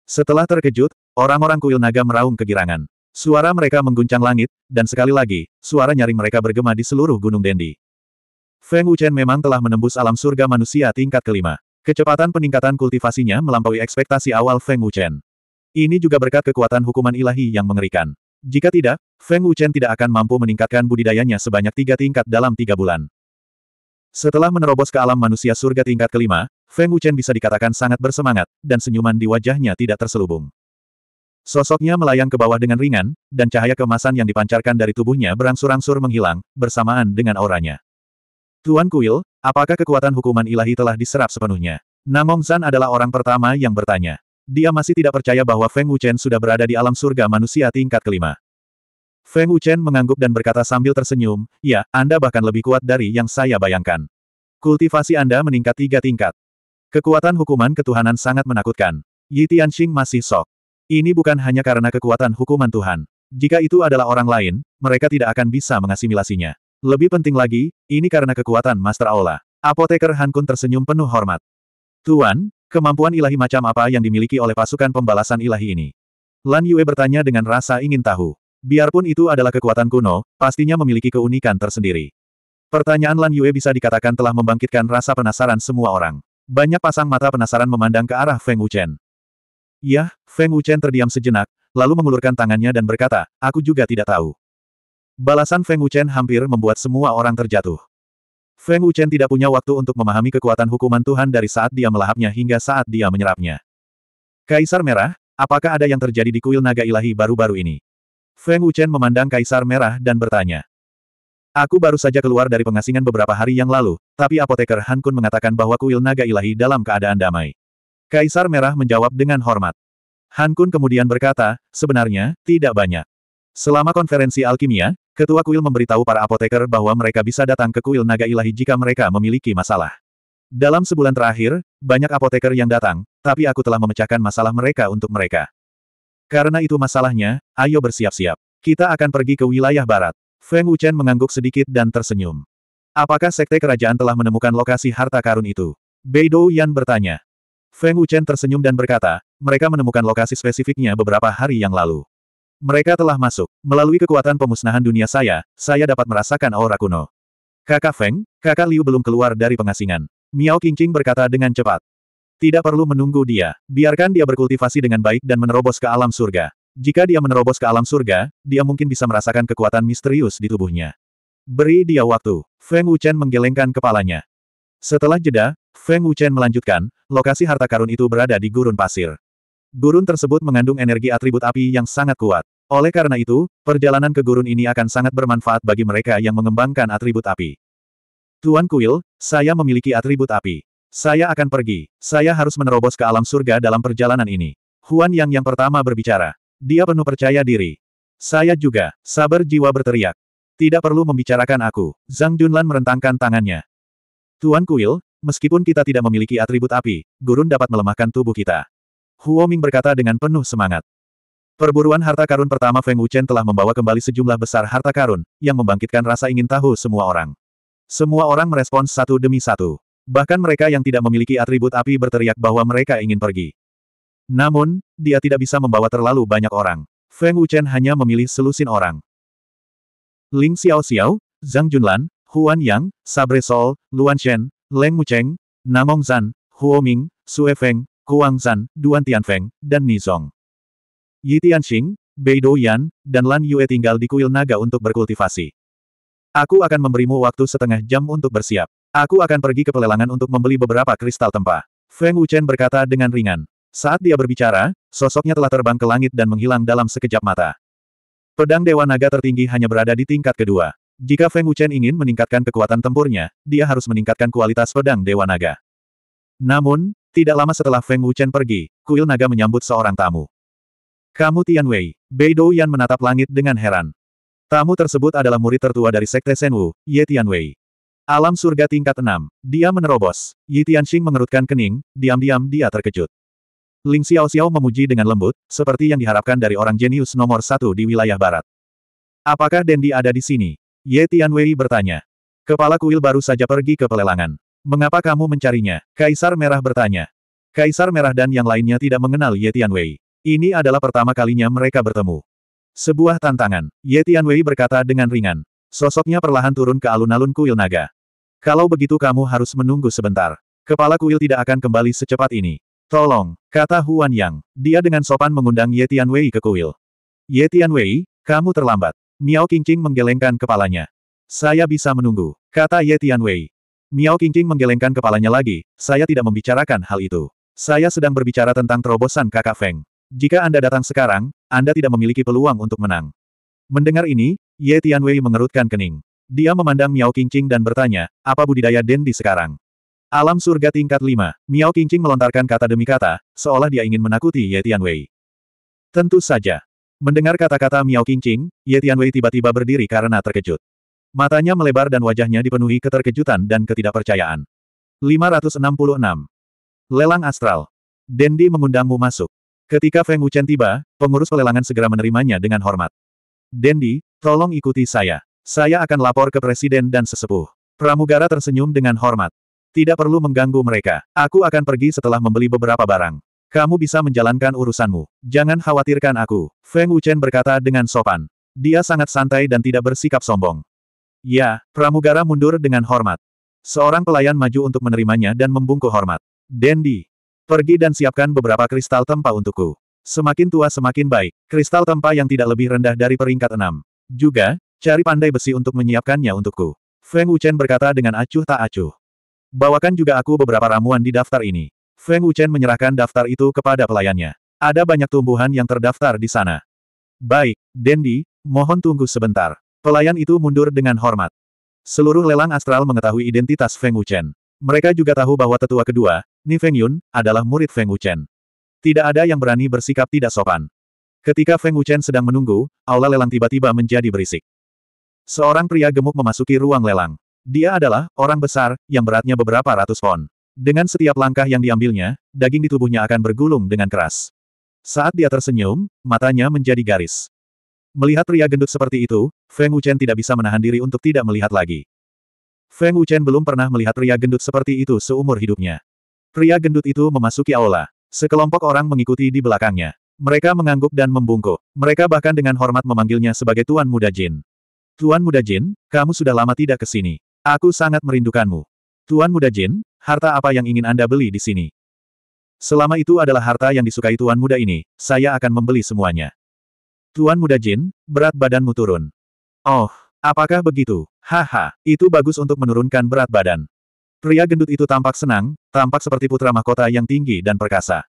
Setelah terkejut, orang-orang kuil naga meraung kegirangan. Suara mereka mengguncang langit, dan sekali lagi, suara nyaring mereka bergema di seluruh gunung Dendi. Feng Wuchen memang telah menembus alam surga manusia tingkat kelima. Kecepatan peningkatan kultivasinya melampaui ekspektasi awal Feng Wuchen. Ini juga berkat kekuatan hukuman ilahi yang mengerikan. Jika tidak, Feng Wuchen tidak akan mampu meningkatkan budidayanya sebanyak tiga tingkat dalam tiga bulan. Setelah menerobos ke alam manusia surga tingkat kelima, Feng Wuchen bisa dikatakan sangat bersemangat, dan senyuman di wajahnya tidak terselubung. Sosoknya melayang ke bawah dengan ringan, dan cahaya kemasan yang dipancarkan dari tubuhnya berangsur-angsur menghilang, bersamaan dengan auranya. Tuan Kuil, apakah kekuatan hukuman ilahi telah diserap sepenuhnya? Namong Zan adalah orang pertama yang bertanya. Dia masih tidak percaya bahwa Feng Wuchen sudah berada di alam surga manusia tingkat kelima. Feng Wuchen mengangguk dan berkata sambil tersenyum, ya, Anda bahkan lebih kuat dari yang saya bayangkan. Kultivasi Anda meningkat tiga tingkat. Kekuatan hukuman ketuhanan sangat menakutkan. Yi Tianxing masih sok. Ini bukan hanya karena kekuatan hukuman Tuhan. Jika itu adalah orang lain, mereka tidak akan bisa mengasimilasinya. Lebih penting lagi, ini karena kekuatan Master Aula. Apoteker Han Kun tersenyum penuh hormat. Tuan, kemampuan ilahi macam apa yang dimiliki oleh pasukan pembalasan ilahi ini? Lan Yue bertanya dengan rasa ingin tahu. Biarpun itu adalah kekuatan kuno, pastinya memiliki keunikan tersendiri. Pertanyaan Lan Yue bisa dikatakan telah membangkitkan rasa penasaran semua orang. Banyak pasang mata penasaran memandang ke arah Feng Wuchen. Yah, Feng Wuchen terdiam sejenak, lalu mengulurkan tangannya dan berkata, aku juga tidak tahu. Balasan Feng Wuchen hampir membuat semua orang terjatuh. Feng Wuchen tidak punya waktu untuk memahami kekuatan hukuman Tuhan dari saat dia melahapnya hingga saat dia menyerapnya. Kaisar Merah, apakah ada yang terjadi di kuil naga ilahi baru-baru ini? Feng Wuchen memandang Kaisar Merah dan bertanya. Aku baru saja keluar dari pengasingan beberapa hari yang lalu, tapi apoteker Han Kun mengatakan bahwa kuil naga ilahi dalam keadaan damai. Kaisar Merah menjawab dengan hormat. Han Kun kemudian berkata, sebenarnya, tidak banyak. Selama konferensi alkimia, Ketua kuil memberitahu para apoteker bahwa mereka bisa datang ke kuil naga ilahi jika mereka memiliki masalah. Dalam sebulan terakhir, banyak apoteker yang datang, tapi aku telah memecahkan masalah mereka untuk mereka. Karena itu masalahnya, ayo bersiap-siap. Kita akan pergi ke wilayah barat. Feng Wuchen mengangguk sedikit dan tersenyum. Apakah sekte kerajaan telah menemukan lokasi harta karun itu? Beidou Yan bertanya. Feng Wuchen tersenyum dan berkata, mereka menemukan lokasi spesifiknya beberapa hari yang lalu. Mereka telah masuk. Melalui kekuatan pemusnahan dunia saya, saya dapat merasakan aura kuno. Kakak Feng, kakak Liu belum keluar dari pengasingan. Miao Qingqing berkata dengan cepat. Tidak perlu menunggu dia. Biarkan dia berkultivasi dengan baik dan menerobos ke alam surga. Jika dia menerobos ke alam surga, dia mungkin bisa merasakan kekuatan misterius di tubuhnya. Beri dia waktu. Feng Wuchen menggelengkan kepalanya. Setelah jeda, Feng Wuchen melanjutkan, lokasi harta karun itu berada di gurun pasir. Gurun tersebut mengandung energi atribut api yang sangat kuat. Oleh karena itu, perjalanan ke gurun ini akan sangat bermanfaat bagi mereka yang mengembangkan atribut api. Tuan Kuil, saya memiliki atribut api. Saya akan pergi. Saya harus menerobos ke alam surga dalam perjalanan ini. Huan Yang yang pertama berbicara. Dia penuh percaya diri. Saya juga, sabar jiwa berteriak. Tidak perlu membicarakan aku. Zhang Junlan merentangkan tangannya. Tuan Kuil, meskipun kita tidak memiliki atribut api, gurun dapat melemahkan tubuh kita. Huo Ming berkata dengan penuh semangat. Perburuan harta karun pertama Feng Wuchen telah membawa kembali sejumlah besar harta karun, yang membangkitkan rasa ingin tahu semua orang. Semua orang merespons satu demi satu. Bahkan mereka yang tidak memiliki atribut api berteriak bahwa mereka ingin pergi. Namun, dia tidak bisa membawa terlalu banyak orang. Feng Wuchen hanya memilih selusin orang. Ling Xiao Xiao, Zhang Junlan, Huan Yang, Sabre Sol, Luan Shen, Leng Mucheng, Namong Zan, Huo Ming, Sue Feng, Kuang Zan, Duan Tianfeng, dan Nizong. Yi Tianxing, Bei Douyan, dan Lan Yue tinggal di kuil naga untuk berkultivasi. Aku akan memberimu waktu setengah jam untuk bersiap. Aku akan pergi ke pelelangan untuk membeli beberapa kristal tempa. Feng Wuchen berkata dengan ringan. Saat dia berbicara, sosoknya telah terbang ke langit dan menghilang dalam sekejap mata. Pedang Dewa Naga tertinggi hanya berada di tingkat kedua. Jika Feng Wuchen ingin meningkatkan kekuatan tempurnya, dia harus meningkatkan kualitas pedang Dewa Naga. Namun, tidak lama setelah Feng Wuchen pergi, kuil naga menyambut seorang tamu. Kamu Tian Wei. Bei Yan menatap langit dengan heran. Tamu tersebut adalah murid tertua dari Sekte Senwu, Ye Tian Wei. Alam surga tingkat 6. Dia menerobos. Yi Tianxing mengerutkan kening, diam-diam dia terkejut. Ling Xiao Xiao memuji dengan lembut, seperti yang diharapkan dari orang jenius nomor satu di wilayah barat. Apakah Dendi ada di sini? Ye Tian Wei bertanya. Kepala kuil baru saja pergi ke pelelangan. Mengapa kamu mencarinya? Kaisar Merah bertanya. Kaisar Merah dan yang lainnya tidak mengenal Ye Tianwei. Ini adalah pertama kalinya mereka bertemu. Sebuah tantangan. Ye Tianwei berkata dengan ringan. Sosoknya perlahan turun ke alun-alun kuil naga. Kalau begitu kamu harus menunggu sebentar. Kepala kuil tidak akan kembali secepat ini. Tolong, kata Huan Yang. Dia dengan sopan mengundang Ye Tianwei ke kuil. Ye Tianwei, kamu terlambat. Miao Qingqing menggelengkan kepalanya. Saya bisa menunggu, kata Ye Tianwei. Miao Qingqing menggelengkan kepalanya lagi, saya tidak membicarakan hal itu. Saya sedang berbicara tentang terobosan kakak Feng. Jika Anda datang sekarang, Anda tidak memiliki peluang untuk menang. Mendengar ini, Ye Tianwei mengerutkan kening. Dia memandang Miao Qingqing dan bertanya, apa budidaya Dendi sekarang? Alam surga tingkat 5, Miao Qingqing melontarkan kata demi kata, seolah dia ingin menakuti Ye Tianwei. Tentu saja. Mendengar kata-kata Miao Qingqing, Ye Tianwei tiba-tiba berdiri karena terkejut. Matanya melebar dan wajahnya dipenuhi keterkejutan dan ketidakpercayaan. 566. Lelang Astral. Dendi mengundangmu masuk. Ketika Feng Wuchen tiba, pengurus pelelangan segera menerimanya dengan hormat. Dendi, tolong ikuti saya. Saya akan lapor ke presiden dan sesepuh. Pramugara tersenyum dengan hormat. Tidak perlu mengganggu mereka. Aku akan pergi setelah membeli beberapa barang. Kamu bisa menjalankan urusanmu. Jangan khawatirkan aku. Feng Wuchen berkata dengan sopan. Dia sangat santai dan tidak bersikap sombong. Ya, pramugara mundur dengan hormat. Seorang pelayan maju untuk menerimanya dan membungkuk hormat. Dendi. Pergi dan siapkan beberapa kristal tempa untukku. Semakin tua semakin baik. Kristal tempa yang tidak lebih rendah dari peringkat enam. Juga, cari pandai besi untuk menyiapkannya untukku. Feng Wuchen berkata dengan acuh tak acuh. Bawakan juga aku beberapa ramuan di daftar ini. Feng Wuchen menyerahkan daftar itu kepada pelayannya. Ada banyak tumbuhan yang terdaftar di sana. Baik, Dendi, mohon tunggu sebentar. Pelayan itu mundur dengan hormat. Seluruh lelang astral mengetahui identitas Feng Wuchen. Mereka juga tahu bahwa tetua kedua, Ni Feng Yun, adalah murid Feng Wuchen. Tidak ada yang berani bersikap tidak sopan. Ketika Feng Wuchen sedang menunggu, aula lelang tiba-tiba menjadi berisik. Seorang pria gemuk memasuki ruang lelang. Dia adalah orang besar, yang beratnya beberapa ratus pon. Dengan setiap langkah yang diambilnya, daging di tubuhnya akan bergulung dengan keras. Saat dia tersenyum, matanya menjadi garis. Melihat pria gendut seperti itu, Feng Wuchen tidak bisa menahan diri untuk tidak melihat lagi. Feng Wuchen belum pernah melihat pria gendut seperti itu seumur hidupnya. Pria gendut itu memasuki aula. Sekelompok orang mengikuti di belakangnya. Mereka mengangguk dan membungkuk. Mereka bahkan dengan hormat memanggilnya sebagai Tuan Muda Jin. Tuan Muda Jin, kamu sudah lama tidak ke sini. Aku sangat merindukanmu. Tuan Muda Jin, harta apa yang ingin Anda beli di sini? Selama itu adalah harta yang disukai Tuan Muda ini, saya akan membeli semuanya. Tuan Muda Jin, berat badanmu turun. Oh, apakah begitu? Haha, itu bagus untuk menurunkan berat badan. Pria gendut itu tampak senang, tampak seperti putra mahkota yang tinggi dan perkasa.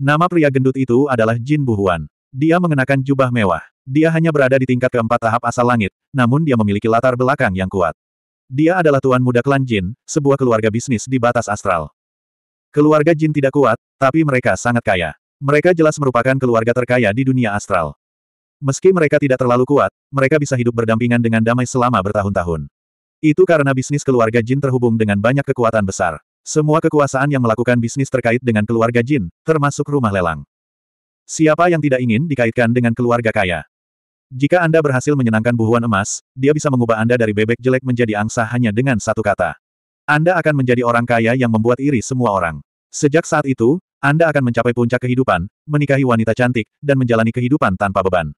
Nama pria gendut itu adalah Jin Buhuan. Dia mengenakan jubah mewah. Dia hanya berada di tingkat keempat tahap asal langit, namun dia memiliki latar belakang yang kuat. Dia adalah tuan muda klan Jin, sebuah keluarga bisnis di batas astral. Keluarga Jin tidak kuat, tapi mereka sangat kaya. Mereka jelas merupakan keluarga terkaya di dunia astral. Meski mereka tidak terlalu kuat, mereka bisa hidup berdampingan dengan damai selama bertahun-tahun. Itu karena bisnis keluarga Jin terhubung dengan banyak kekuatan besar. Semua kekuasaan yang melakukan bisnis terkait dengan keluarga Jin, termasuk rumah lelang. Siapa yang tidak ingin dikaitkan dengan keluarga kaya? Jika Anda berhasil menyenangkan buhuan emas, dia bisa mengubah Anda dari bebek jelek menjadi angsa hanya dengan satu kata. Anda akan menjadi orang kaya yang membuat iri semua orang. Sejak saat itu, Anda akan mencapai puncak kehidupan, menikahi wanita cantik, dan menjalani kehidupan tanpa beban.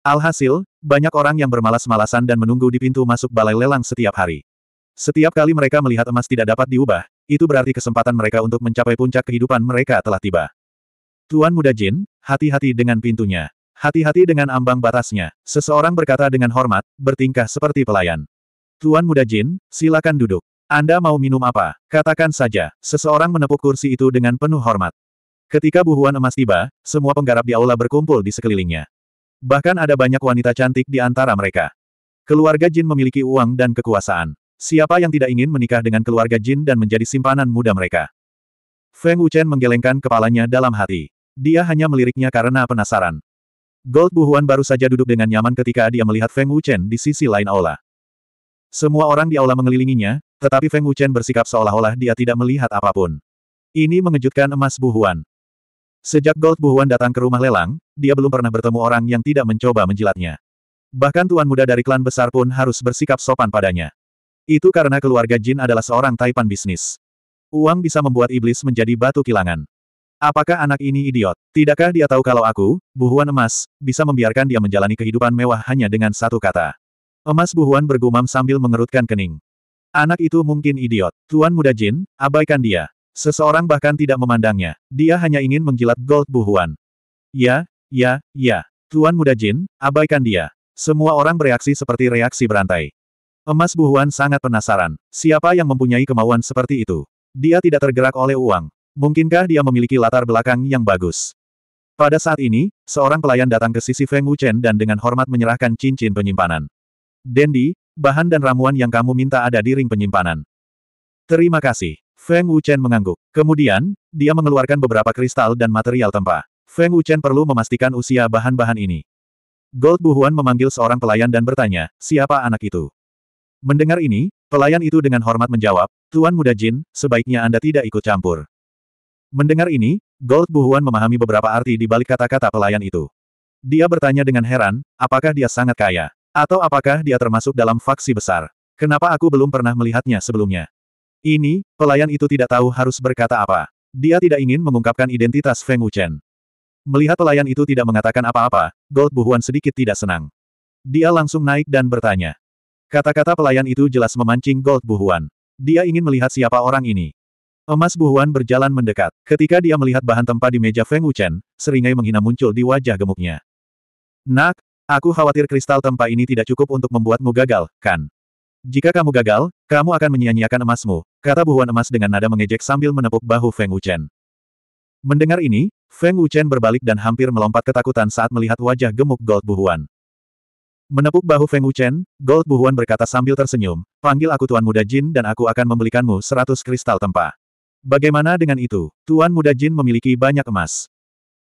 Alhasil, banyak orang yang bermalas-malasan dan menunggu di pintu masuk balai lelang setiap hari. Setiap kali mereka melihat emas tidak dapat diubah, itu berarti kesempatan mereka untuk mencapai puncak kehidupan mereka telah tiba. Tuan Muda Jin, hati-hati dengan pintunya. Hati-hati dengan ambang batasnya. Seseorang berkata dengan hormat, bertingkah seperti pelayan. Tuan Muda Jin, silakan duduk. Anda mau minum apa? Katakan saja. Seseorang menepuk kursi itu dengan penuh hormat. Ketika buhuan emas tiba, semua penggarap di aula berkumpul di sekelilingnya. Bahkan ada banyak wanita cantik di antara mereka. Keluarga Jin memiliki uang dan kekuasaan. Siapa yang tidak ingin menikah dengan keluarga Jin dan menjadi simpanan muda mereka? Feng Wuchen menggelengkan kepalanya dalam hati. Dia hanya meliriknya karena penasaran. Gold Buhuan baru saja duduk dengan nyaman ketika dia melihat Feng Wuchen di sisi lain aula. Semua orang di aula mengelilinginya, tetapi Feng Wuchen bersikap seolah-olah dia tidak melihat apa pun. Ini mengejutkan emas Buhuan. Sejak Gold Buhuan datang ke rumah lelang, dia belum pernah bertemu orang yang tidak mencoba menjilatnya. Bahkan tuan muda dari klan besar pun harus bersikap sopan padanya. Itu karena keluarga Jin adalah seorang taipan bisnis. Uang bisa membuat iblis menjadi batu kilangan. Apakah anak ini idiot? Tidakkah dia tahu kalau aku, buhuan emas, bisa membiarkan dia menjalani kehidupan mewah hanya dengan satu kata? Emas buhuan bergumam sambil mengerutkan kening. Anak itu mungkin idiot. Tuan muda Jin, abaikan dia. Seseorang bahkan tidak memandangnya. Dia hanya ingin menjilat gold buhuan. Ya, ya, ya. Tuan muda Jin, abaikan dia. Semua orang bereaksi seperti reaksi berantai. Emas buhuan sangat penasaran. Siapa yang mempunyai kemauan seperti itu? Dia tidak tergerak oleh uang. Mungkinkah dia memiliki latar belakang yang bagus? Pada saat ini, seorang pelayan datang ke sisi Feng Wuchen dan dengan hormat menyerahkan cincin penyimpanan. Dendi, bahan dan ramuan yang kamu minta ada di ring penyimpanan. Terima kasih. Feng Wuchen mengangguk. Kemudian, dia mengeluarkan beberapa kristal dan material tempa. Feng Wuchen perlu memastikan usia bahan-bahan ini. Gold Buhuan memanggil seorang pelayan dan bertanya, siapa anak itu? Mendengar ini, pelayan itu dengan hormat menjawab, Tuan Muda Jin, sebaiknya Anda tidak ikut campur. Mendengar ini, Gold Buhuan memahami beberapa arti di balik kata-kata pelayan itu. Dia bertanya dengan heran, apakah dia sangat kaya? Atau apakah dia termasuk dalam faksi besar? Kenapa aku belum pernah melihatnya sebelumnya? Ini, pelayan itu tidak tahu harus berkata apa. Dia tidak ingin mengungkapkan identitas Feng Wuchen. Melihat pelayan itu tidak mengatakan apa-apa, Gold Buhuan sedikit tidak senang. Dia langsung naik dan bertanya. Kata-kata pelayan itu jelas memancing Gold Buhuan. Dia ingin melihat siapa orang ini. Emas Buhuan berjalan mendekat. Ketika dia melihat bahan tempa di meja Feng Wuchen, seringai menghina muncul di wajah gemuknya. Nak, aku khawatir kristal tempa ini tidak cukup untuk membuatmu gagal, kan? Jika kamu gagal, kamu akan menyia-nyiakan emasmu, kata Buhuan emas dengan nada mengejek sambil menepuk bahu Feng Wuchen. Mendengar ini, Feng Wuchen berbalik dan hampir melompat ketakutan saat melihat wajah gemuk Gold Buhuan. Menepuk bahu Feng Wuchen, Gold Buhuan berkata sambil tersenyum, panggil aku Tuan Muda Jin dan aku akan membelikanmu seratus kristal tempa. Bagaimana dengan itu? Tuan Muda Jin memiliki banyak emas.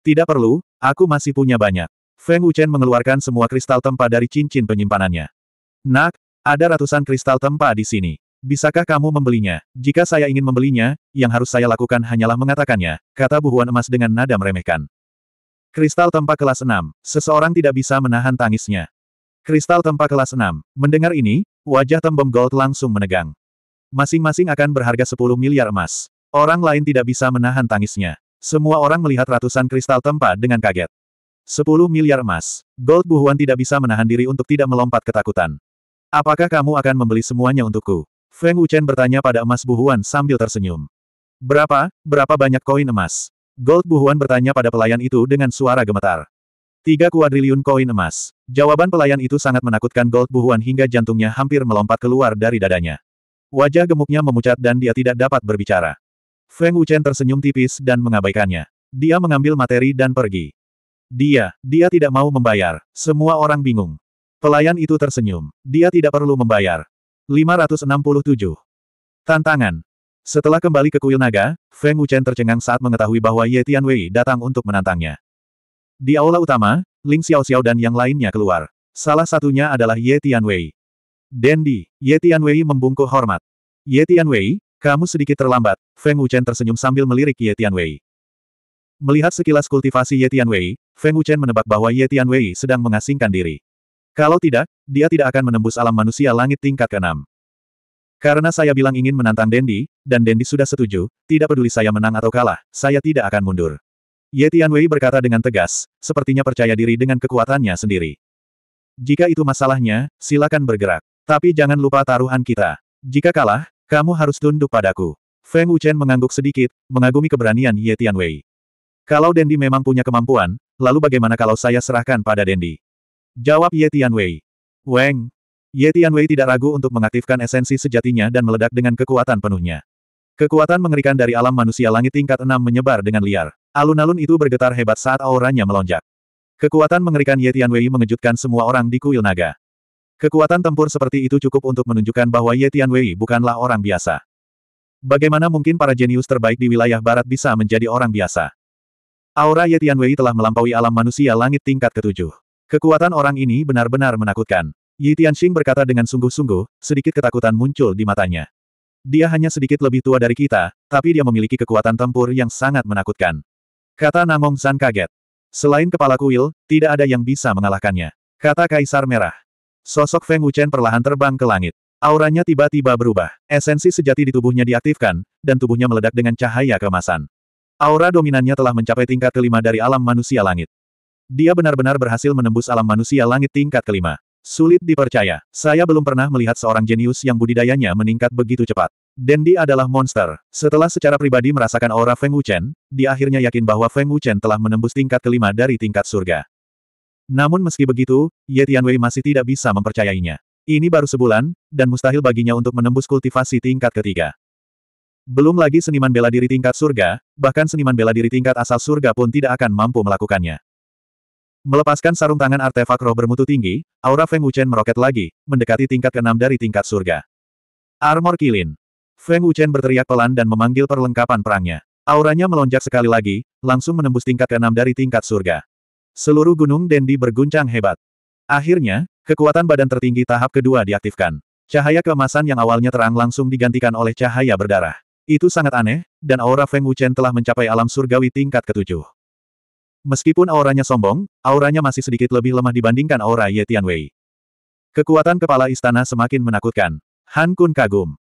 Tidak perlu, aku masih punya banyak. Feng Wuchen mengeluarkan semua kristal tempa dari cincin penyimpanannya. Nak, ada ratusan kristal tempa di sini. Bisakah kamu membelinya? Jika saya ingin membelinya, yang harus saya lakukan hanyalah mengatakannya, kata buhuan emas dengan nada meremehkan. Kristal tempa kelas 6. Seseorang tidak bisa menahan tangisnya. Kristal tempa kelas 6. Mendengar ini, wajah tembem gold langsung menegang. Masing-masing akan berharga 10 miliar emas. Orang lain tidak bisa menahan tangisnya. Semua orang melihat ratusan kristal tempa dengan kaget. 10 miliar emas. Gold buhuan tidak bisa menahan diri untuk tidak melompat ketakutan. Apakah kamu akan membeli semuanya untukku? Feng Wuchen bertanya pada emas buhuan sambil tersenyum. Berapa, berapa banyak koin emas? Gold buhuan bertanya pada pelayan itu dengan suara gemetar. Tiga kuadriliun koin emas. Jawaban pelayan itu sangat menakutkan Gold buhuan hingga jantungnya hampir melompat keluar dari dadanya. Wajah gemuknya memucat dan dia tidak dapat berbicara. Feng Wuchen tersenyum tipis dan mengabaikannya. Dia mengambil materi dan pergi. Dia, dia tidak mau membayar. Semua orang bingung. Pelayan itu tersenyum. Dia tidak perlu membayar. 567. Tantangan. Setelah kembali ke kuil naga, Feng Wuchen tercengang saat mengetahui bahwa Ye Tianwei datang untuk menantangnya. Di aula utama, Ling Xiaoxiao dan yang lainnya keluar. Salah satunya adalah Ye Tianwei. Dendi, Ye Tianwei membungkuk hormat. Ye Tianwei, kamu sedikit terlambat, Feng Wuchen tersenyum sambil melirik Ye Tianwei. Melihat sekilas kultivasi Ye Tianwei, Feng Wuchen menebak bahwa Ye Tianwei sedang mengasingkan diri. Kalau tidak, dia tidak akan menembus alam manusia langit tingkat ke-6. Karena saya bilang ingin menantang Dendi, dan Dendi sudah setuju, tidak peduli saya menang atau kalah, saya tidak akan mundur. Ye Tianwei berkata dengan tegas, sepertinya percaya diri dengan kekuatannya sendiri. Jika itu masalahnya, silakan bergerak. Tapi jangan lupa taruhan kita. Jika kalah, kamu harus tunduk padaku. Feng Wuchen mengangguk sedikit, mengagumi keberanian Ye Tianwei. Kalau Dendi memang punya kemampuan, lalu bagaimana kalau saya serahkan pada Dendi? Jawab Ye Tianwei. Weng. Ye Tianwei tidak ragu untuk mengaktifkan esensi sejatinya dan meledak dengan kekuatan penuhnya. Kekuatan mengerikan dari alam manusia langit tingkat enam menyebar dengan liar. Alun-alun itu bergetar hebat saat auranya melonjak. Kekuatan mengerikan Ye Tianwei mengejutkan semua orang di kuil naga. Kekuatan tempur seperti itu cukup untuk menunjukkan bahwa Ye Tianwei bukanlah orang biasa. Bagaimana mungkin para jenius terbaik di wilayah barat bisa menjadi orang biasa? Aura Ye Tianwei telah melampaui alam manusia langit tingkat ketujuh. Kekuatan orang ini benar-benar menakutkan. Yi Tianxing berkata dengan sungguh-sungguh, sedikit ketakutan muncul di matanya. Dia hanya sedikit lebih tua dari kita, tapi dia memiliki kekuatan tempur yang sangat menakutkan. Kata Namong Zan kaget. Selain kepala kuil, tidak ada yang bisa mengalahkannya. Kata Kaisar Merah. Sosok Feng Wuchen perlahan terbang ke langit. Auranya tiba-tiba berubah. Esensi sejati di tubuhnya diaktifkan, dan tubuhnya meledak dengan cahaya kemasan. Aura dominannya telah mencapai tingkat kelima dari alam manusia langit. Dia benar-benar berhasil menembus alam manusia langit tingkat kelima. Sulit dipercaya, saya belum pernah melihat seorang jenius yang budidayanya meningkat begitu cepat. Dendi adalah monster. Setelah secara pribadi merasakan aura Feng Wuchen, dia akhirnya yakin bahwa Feng Wuchen telah menembus tingkat kelima dari tingkat surga. Namun meski begitu, Ye Tianwei masih tidak bisa mempercayainya. Ini baru sebulan, dan mustahil baginya untuk menembus kultivasi tingkat ketiga. Belum lagi seniman bela diri tingkat surga, bahkan seniman bela diri tingkat asal surga pun tidak akan mampu melakukannya. Melepaskan sarung tangan artefak roh bermutu tinggi, aura Feng Wuchen meroket lagi, mendekati tingkat keenam dari tingkat surga. Armor Kilin. Feng Wuchen berteriak pelan dan memanggil perlengkapan perangnya. Auranya melonjak sekali lagi, langsung menembus tingkat keenam dari tingkat surga. Seluruh gunung Dendi berguncang hebat. Akhirnya, kekuatan badan tertinggi tahap kedua diaktifkan. Cahaya keemasan yang awalnya terang langsung digantikan oleh cahaya berdarah. Itu sangat aneh, dan aura Feng Wuchen telah mencapai alam surgawi tingkat ketujuh. Meskipun auranya sombong, auranya masih sedikit lebih lemah dibandingkan aura Ye Tianwei. Kekuatan kepala istana semakin menakutkan. Han Kun kagum.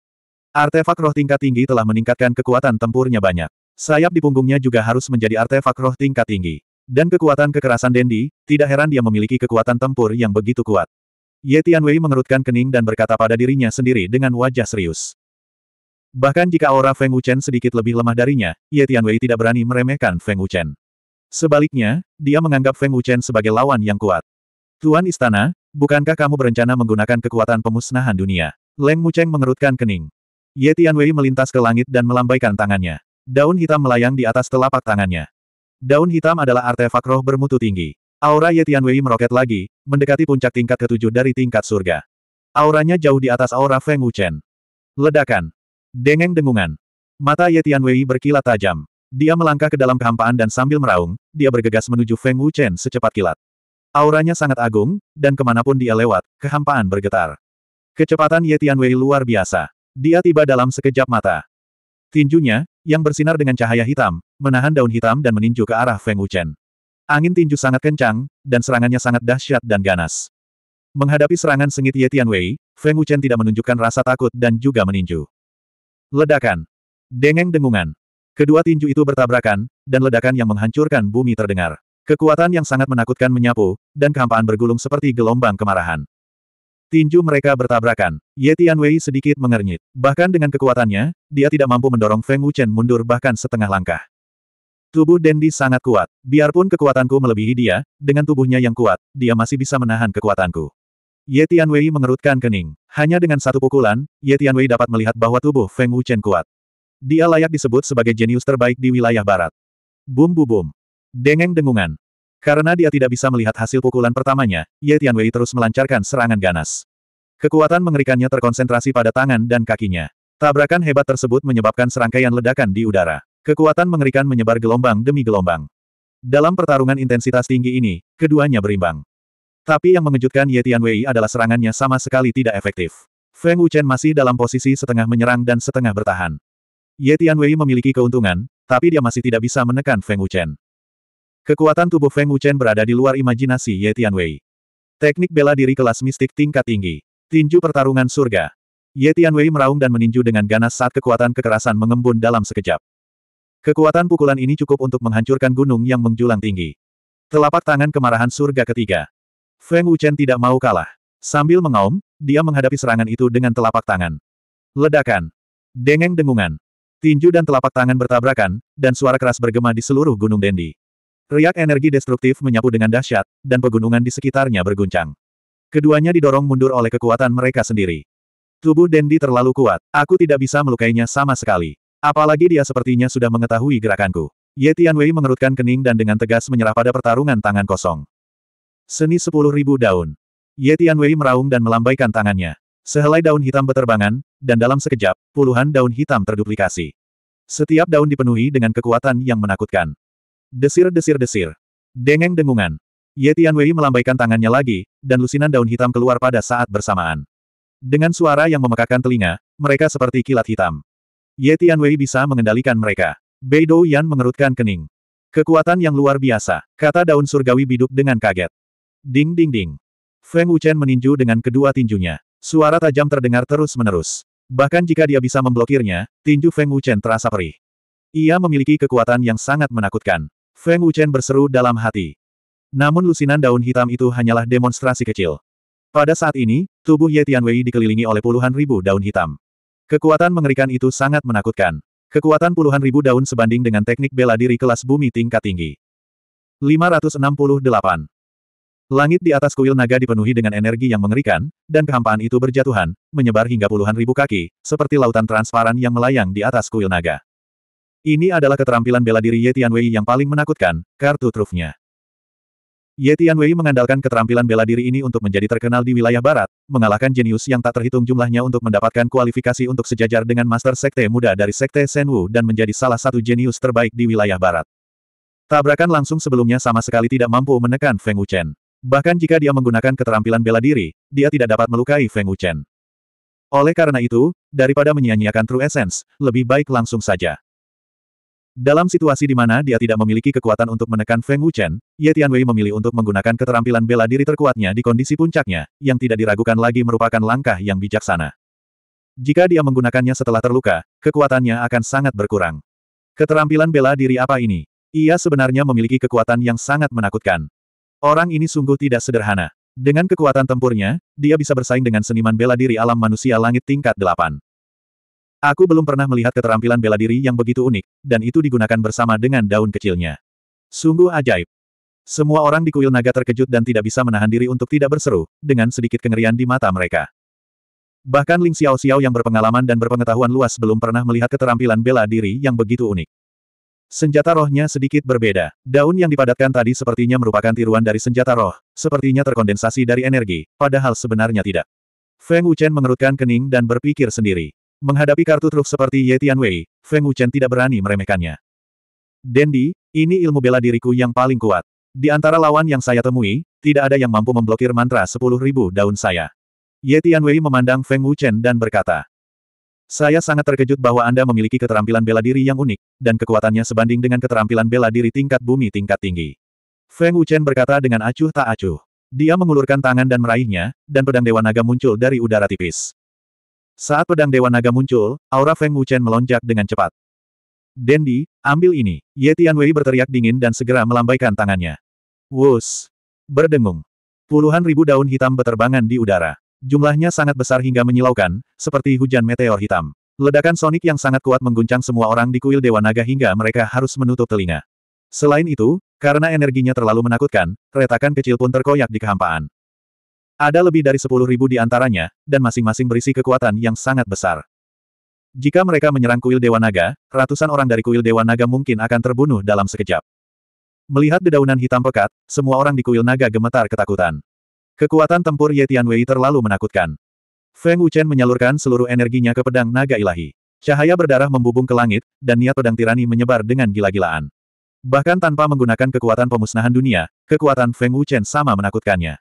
Artefak roh tingkat tinggi telah meningkatkan kekuatan tempurnya banyak. Sayap di punggungnya juga harus menjadi artefak roh tingkat tinggi. Dan kekuatan kekerasan Dendi, tidak heran dia memiliki kekuatan tempur yang begitu kuat. Ye Tianwei mengerutkan kening dan berkata pada dirinya sendiri dengan wajah serius. Bahkan jika aura Feng Wuchen sedikit lebih lemah darinya, Ye Tianwei tidak berani meremehkan Feng Wuchen. Sebaliknya, dia menganggap Feng Wuchen sebagai lawan yang kuat. Tuan Istana, bukankah kamu berencana menggunakan kekuatan pemusnahan dunia? Leng Mucheng mengerutkan kening. Ye Tianwei melintas ke langit dan melambaikan tangannya. Daun hitam melayang di atas telapak tangannya. Daun hitam adalah artefak roh bermutu tinggi. Aura Ye Tianwei meroket lagi, mendekati puncak tingkat ketujuh dari tingkat surga. Auranya jauh di atas aura Feng Wuchen. Ledakan. Dengeng dengungan. Mata Ye Tianwei berkilat tajam. Dia melangkah ke dalam kehampaan dan sambil meraung, dia bergegas menuju Feng Wuchen secepat kilat. Auranya sangat agung, dan ke mana pun dia lewat, kehampaan bergetar. Kecepatan Ye Tianwei luar biasa. Dia tiba dalam sekejap mata. Tinjunya, yang bersinar dengan cahaya hitam, menahan daun hitam dan meninju ke arah Feng Wuchen. Angin tinju sangat kencang, dan serangannya sangat dahsyat dan ganas. Menghadapi serangan sengit Ye Tianwei, Feng Wuchen tidak menunjukkan rasa takut dan juga meninju. Ledakan. Dengeng dengungan. Kedua tinju itu bertabrakan, dan ledakan yang menghancurkan bumi terdengar. Kekuatan yang sangat menakutkan menyapu, dan kehampaan bergulung seperti gelombang kemarahan. Tinju mereka bertabrakan. Ye Tianwei sedikit mengernyit. Bahkan dengan kekuatannya, dia tidak mampu mendorong Feng Wuchen mundur bahkan setengah langkah. Tubuh Dendi sangat kuat. Biarpun kekuatanku melebihi dia, dengan tubuhnya yang kuat, dia masih bisa menahan kekuatanku. Ye Tianwei mengerutkan kening. Hanya dengan satu pukulan, Ye Tianwei dapat melihat bahwa tubuh Feng Wuchen kuat. Dia layak disebut sebagai jenius terbaik di wilayah barat. Bum bum bum. Dengeng dengungan. Karena dia tidak bisa melihat hasil pukulan pertamanya, Ye Tianwei terus melancarkan serangan ganas. Kekuatan mengerikannya terkonsentrasi pada tangan dan kakinya. Tabrakan hebat tersebut menyebabkan serangkaian ledakan di udara. Kekuatan mengerikan menyebar gelombang demi gelombang. Dalam pertarungan intensitas tinggi ini, keduanya berimbang. Tapi yang mengejutkan Ye Tianwei adalah serangannya sama sekali tidak efektif. Feng Wuchen masih dalam posisi setengah menyerang dan setengah bertahan. Ye Tianwei memiliki keuntungan, tapi dia masih tidak bisa menekan Feng Wuchen. Kekuatan tubuh Feng Wuchen berada di luar imajinasi Ye Tianwei. Teknik bela diri kelas mistik tingkat tinggi. Tinju pertarungan surga. Ye Tianwei meraung dan meninju dengan ganas saat kekuatan kekerasan mengembun dalam sekejap. Kekuatan pukulan ini cukup untuk menghancurkan gunung yang menjulang tinggi. Telapak tangan kemarahan surga ketiga. Feng Wuchen tidak mau kalah. Sambil mengaum, dia menghadapi serangan itu dengan telapak tangan. Ledakan. Dengeng dengungan. Tinju dan telapak tangan bertabrakan, dan suara keras bergema di seluruh Gunung Dendi. Riak energi destruktif menyapu dengan dahsyat, dan pegunungan di sekitarnya berguncang. Keduanya didorong mundur oleh kekuatan mereka sendiri. Tubuh Dendi terlalu kuat, aku tidak bisa melukainya sama sekali. Apalagi dia sepertinya sudah mengetahui gerakanku. Ye Tianwei mengerutkan kening dan dengan tegas menyerah pada pertarungan tangan kosong. Seni sepuluh ribu daun. Ye Tianwei meraung dan melambaikan tangannya. Sehelai daun hitam beterbangan, dan dalam sekejap, puluhan daun hitam terduplikasi. Setiap daun dipenuhi dengan kekuatan yang menakutkan. Desir-desir-desir. Dengeng dengungan. Ye Tianwei melambaikan tangannya lagi, dan lusinan daun hitam keluar pada saat bersamaan. Dengan suara yang memekakan telinga, mereka seperti kilat hitam. Ye Tianwei bisa mengendalikan mereka. Bei Dou Yan mengerutkan kening. Kekuatan yang luar biasa, kata daun surgawi biduk dengan kaget. Ding ding ding. Feng Wuchen meninju dengan kedua tinjunya. Suara tajam terdengar terus-menerus. Bahkan jika dia bisa memblokirnya, tinju Feng Wuchen terasa perih. Ia memiliki kekuatan yang sangat menakutkan. Feng Wuchen berseru dalam hati. Namun lusinan daun hitam itu hanyalah demonstrasi kecil. Pada saat ini, tubuh Ye Tianwei dikelilingi oleh puluhan ribu daun hitam. Kekuatan mengerikan itu sangat menakutkan. Kekuatan puluhan ribu daun sebanding dengan teknik bela diri kelas bumi tingkat tinggi. 568. Langit di atas kuil naga dipenuhi dengan energi yang mengerikan, dan kehampaan itu berjatuhan, menyebar hingga puluhan ribu kaki, seperti lautan transparan yang melayang di atas kuil naga. Ini adalah keterampilan bela diri Ye Tianwei yang paling menakutkan, kartu trufnya. Ye Tianwei mengandalkan keterampilan bela diri ini untuk menjadi terkenal di wilayah barat, mengalahkan jenius yang tak terhitung jumlahnya untuk mendapatkan kualifikasi untuk sejajar dengan Master Sekte Muda dari Sekte Senwu dan menjadi salah satu jenius terbaik di wilayah barat. Tabrakan langsung sebelumnya sama sekali tidak mampu menekan Feng Wuchen. Bahkan jika dia menggunakan keterampilan bela diri, dia tidak dapat melukai Feng Wuchen. Oleh karena itu, daripada menyia-nyiakan True Essence, lebih baik langsung saja. Dalam situasi di mana dia tidak memiliki kekuatan untuk menekan Feng Wuchen, Ye Tianwei memilih untuk menggunakan keterampilan bela diri terkuatnya di kondisi puncaknya, yang tidak diragukan lagi merupakan langkah yang bijaksana. Jika dia menggunakannya setelah terluka, kekuatannya akan sangat berkurang. Keterampilan bela diri apa ini? Ia sebenarnya memiliki kekuatan yang sangat menakutkan. Orang ini sungguh tidak sederhana. Dengan kekuatan tempurnya, dia bisa bersaing dengan seniman bela diri alam manusia langit tingkat delapan. Aku belum pernah melihat keterampilan bela diri yang begitu unik, dan itu digunakan bersama dengan daun kecilnya. Sungguh ajaib. Semua orang di kuil naga terkejut dan tidak bisa menahan diri untuk tidak berseru, dengan sedikit kengerian di mata mereka. Bahkan Ling Xiao Xiao yang berpengalaman dan berpengetahuan luas belum pernah melihat keterampilan bela diri yang begitu unik. Senjata rohnya sedikit berbeda. Daun yang dipadatkan tadi sepertinya merupakan tiruan dari senjata roh, sepertinya terkondensasi dari energi, padahal sebenarnya tidak. Feng Wuchen mengerutkan kening dan berpikir sendiri. Menghadapi kartu truf seperti Ye Tianwei, Feng Wuchen tidak berani meremehkannya. Dendi, ini ilmu bela diriku yang paling kuat. Di antara lawan yang saya temui, tidak ada yang mampu memblokir mantra sepuluh ribu daun saya. Ye Tianwei memandang Feng Wuchen dan berkata, saya sangat terkejut bahwa Anda memiliki keterampilan bela diri yang unik, dan kekuatannya sebanding dengan keterampilan bela diri tingkat bumi tingkat tinggi. Feng Wuchen berkata dengan acuh tak acuh. Dia mengulurkan tangan dan meraihnya, dan pedang Dewa Naga muncul dari udara tipis. Saat pedang Dewa Naga muncul, aura Feng Wuchen melonjak dengan cepat. Dendi, ambil ini. Ye Tianwei berteriak dingin dan segera melambaikan tangannya. Wus! Berdengung. Puluhan ribu daun hitam beterbangan di udara. Jumlahnya sangat besar hingga menyilaukan, seperti hujan meteor hitam. Ledakan sonik yang sangat kuat mengguncang semua orang di kuil Dewa Naga hingga mereka harus menutup telinga. Selain itu, karena energinya terlalu menakutkan, retakan kecil pun terkoyak di kehampaan. Ada lebih dari sepuluh ribu di antaranya, dan masing-masing berisi kekuatan yang sangat besar. Jika mereka menyerang kuil Dewa Naga, ratusan orang dari kuil Dewa Naga mungkin akan terbunuh dalam sekejap. Melihat dedaunan hitam pekat, semua orang di kuil naga gemetar ketakutan. Kekuatan tempur Ye Tianwei terlalu menakutkan. Feng Wuchen menyalurkan seluruh energinya ke pedang naga ilahi. Cahaya berdarah membubung ke langit, dan niat pedang tirani menyebar dengan gila-gilaan. Bahkan tanpa menggunakan kekuatan pemusnahan dunia, kekuatan Feng Wuchen sama menakutkannya.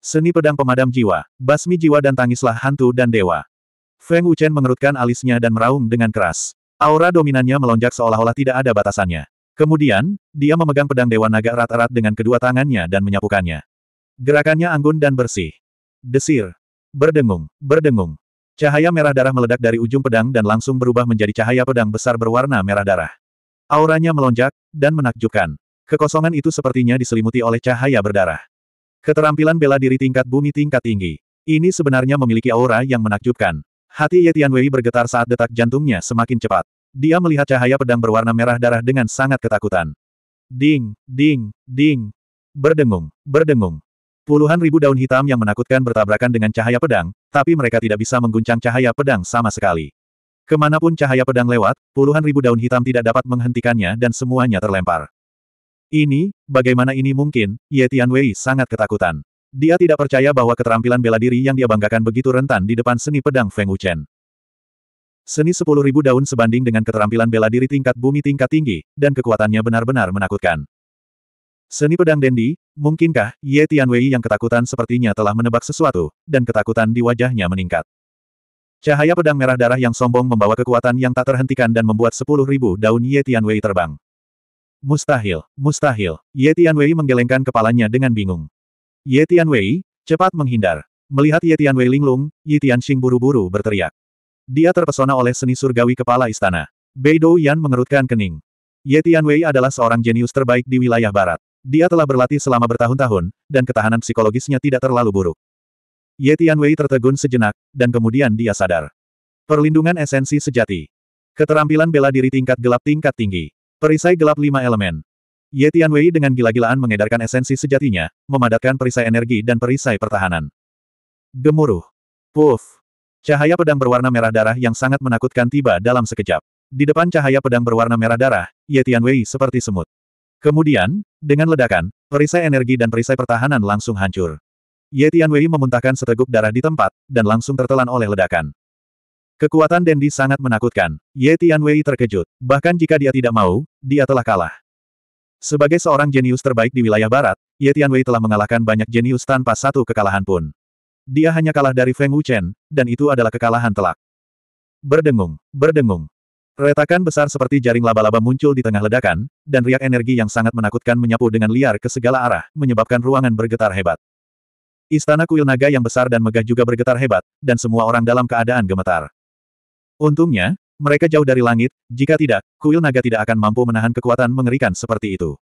Seni pedang pemadam jiwa, basmi jiwa dan tangislah hantu dan dewa. Feng Wuchen mengerutkan alisnya dan meraung dengan keras. Aura dominannya melonjak seolah-olah tidak ada batasannya. Kemudian, dia memegang pedang Dewa Naga erat-erat dengan kedua tangannya dan menyapukannya. Gerakannya anggun dan bersih. Desir. Berdengung, berdengung. Cahaya merah darah meledak dari ujung pedang dan langsung berubah menjadi cahaya pedang besar berwarna merah darah. Auranya melonjak, dan menakjubkan. Kekosongan itu sepertinya diselimuti oleh cahaya berdarah. Keterampilan bela diri tingkat bumi tingkat tinggi. Ini sebenarnya memiliki aura yang menakjubkan. Hati Ye Tianwei bergetar saat detak jantungnya semakin cepat. Dia melihat cahaya pedang berwarna merah darah dengan sangat ketakutan. Ding, ding, ding. Berdengung, berdengung. Puluhan ribu daun hitam yang menakutkan bertabrakan dengan cahaya pedang, tapi mereka tidak bisa mengguncang cahaya pedang sama sekali. Ke mana pun cahaya pedang lewat, puluhan ribu daun hitam tidak dapat menghentikannya dan semuanya terlempar. Ini, bagaimana ini mungkin, Ye Tianwei sangat ketakutan. Dia tidak percaya bahwa keterampilan bela diri yang dia banggakan begitu rentan di depan seni pedang Feng Wuchen. Seni sepuluh ribu daun sebanding dengan keterampilan bela diri tingkat bumi tingkat tinggi, dan kekuatannya benar-benar menakutkan. Seni pedang Dendi, mungkinkah, Ye Tianwei yang ketakutan sepertinya telah menebak sesuatu, dan ketakutan di wajahnya meningkat. Cahaya pedang merah darah yang sombong membawa kekuatan yang tak terhentikan dan membuat sepuluh ribu daun Ye Tianwei terbang. Mustahil, mustahil. Ye Tianwei menggelengkan kepalanya dengan bingung. Ye Tianwei, cepat menghindar. Melihat Ye Tianwei linglung, Ye Tianxing buru-buru berteriak. Dia terpesona oleh seni surgawi kepala istana. Beidou Yan mengerutkan kening. Ye Tianwei adalah seorang jenius terbaik di wilayah barat. Dia telah berlatih selama bertahun-tahun, dan ketahanan psikologisnya tidak terlalu buruk. Ye Tianwei tertegun sejenak, dan kemudian dia sadar. Perlindungan esensi sejati. Keterampilan bela diri tingkat gelap tingkat tinggi. Perisai gelap lima elemen. Ye Tianwei dengan gila-gilaan mengedarkan esensi sejatinya, memadatkan perisai energi dan perisai pertahanan. Gemuruh. Puff. Cahaya pedang berwarna merah darah yang sangat menakutkan tiba dalam sekejap. Di depan cahaya pedang berwarna merah darah, Ye Tianwei seperti semut. Kemudian, dengan ledakan, perisai energi dan perisai pertahanan langsung hancur. Ye Tianwei memuntahkan seteguk darah di tempat, dan langsung tertelan oleh ledakan. Kekuatan Dendi sangat menakutkan. Ye Tianwei terkejut. Bahkan jika dia tidak mau, dia telah kalah. Sebagai seorang jenius terbaik di wilayah barat, Ye Tianwei telah mengalahkan banyak jenius tanpa satu kekalahan pun. Dia hanya kalah dari Feng Wuchen, dan itu adalah kekalahan telak. Berdengung, berdengung. Retakan besar seperti jaring laba-laba muncul di tengah ledakan, dan riak energi yang sangat menakutkan menyapu dengan liar ke segala arah, menyebabkan ruangan bergetar hebat. Istana kuil naga yang besar dan megah juga bergetar hebat, dan semua orang dalam keadaan gemetar. Untungnya, mereka jauh dari langit, jika tidak, kuil naga tidak akan mampu menahan kekuatan mengerikan seperti itu.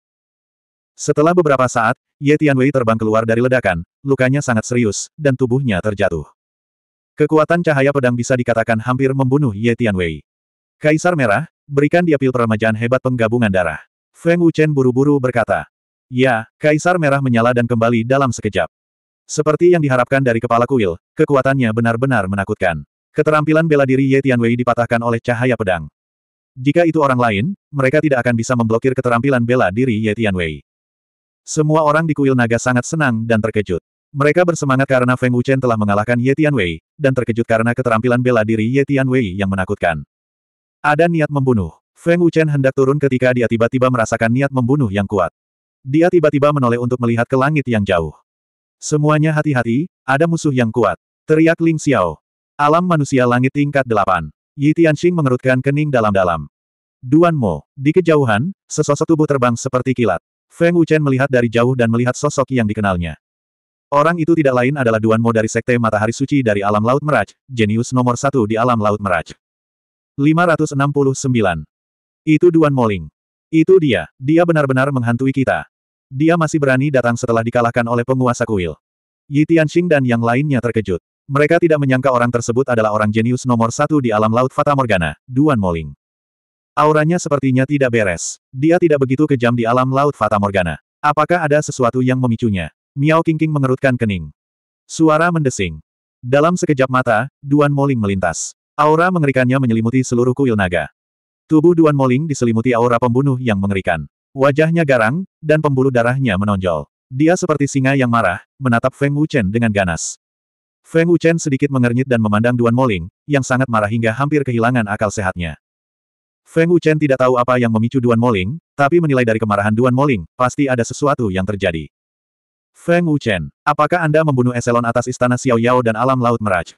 Setelah beberapa saat, Ye Tianwei terbang keluar dari ledakan, lukanya sangat serius, dan tubuhnya terjatuh. Kekuatan cahaya pedang bisa dikatakan hampir membunuh Ye Tianwei. Kaisar Merah, berikan dia pil peremajaan hebat penggabungan darah. Feng Wuchen buru-buru berkata. Ya, Kaisar Merah menyala dan kembali dalam sekejap. Seperti yang diharapkan dari kepala kuil, kekuatannya benar-benar menakutkan. Keterampilan bela diri Ye Tianwei dipatahkan oleh cahaya pedang. Jika itu orang lain, mereka tidak akan bisa memblokir keterampilan bela diri Ye Tianwei. Semua orang di kuil naga sangat senang dan terkejut. Mereka bersemangat karena Feng Wuchen telah mengalahkan Ye Tianwei, dan terkejut karena keterampilan bela diri Ye Tianwei yang menakutkan. Ada niat membunuh. Feng Wuchen hendak turun ketika dia tiba-tiba merasakan niat membunuh yang kuat. Dia tiba-tiba menoleh untuk melihat ke langit yang jauh. Semuanya hati-hati, ada musuh yang kuat. Teriak Ling Xiao. Alam manusia langit tingkat delapan. Yi Tianxing mengerutkan kening dalam-dalam. Duan Mo. Di kejauhan, sesosok tubuh terbang seperti kilat. Feng Wuchen melihat dari jauh dan melihat sosok yang dikenalnya. Orang itu tidak lain adalah Duan Mo dari Sekte Matahari Suci dari Alam Laut Meraj, jenius nomor satu di Alam Laut Meraj. 569. Itu Duan Moling. Itu dia, dia benar-benar menghantui kita. Dia masih berani datang setelah dikalahkan oleh penguasa kuil. Yi Tianxing dan yang lainnya terkejut. Mereka tidak menyangka orang tersebut adalah orang jenius nomor satu di alam laut Fata Morgana, Duan Moling. Auranya sepertinya tidak beres. Dia tidak begitu kejam di alam laut Fata Morgana. Apakah ada sesuatu yang memicunya? Miao Qingqing mengerutkan kening. Suara mendesing. Dalam sekejap mata, Duan Moling melintas. Aura mengerikannya menyelimuti seluruh kuil naga. Tubuh Duan Moling diselimuti aura pembunuh yang mengerikan. Wajahnya garang, dan pembuluh darahnya menonjol. Dia seperti singa yang marah, menatap Feng Wuchen dengan ganas. Feng Wuchen sedikit mengernyit dan memandang Duan Moling, yang sangat marah hingga hampir kehilangan akal sehatnya. Feng Wuchen tidak tahu apa yang memicu Duan Moling, tapi menilai dari kemarahan Duan Moling, pasti ada sesuatu yang terjadi. Feng Wuchen, apakah Anda membunuh eselon atas istana Xiao Yao dan alam laut meraj?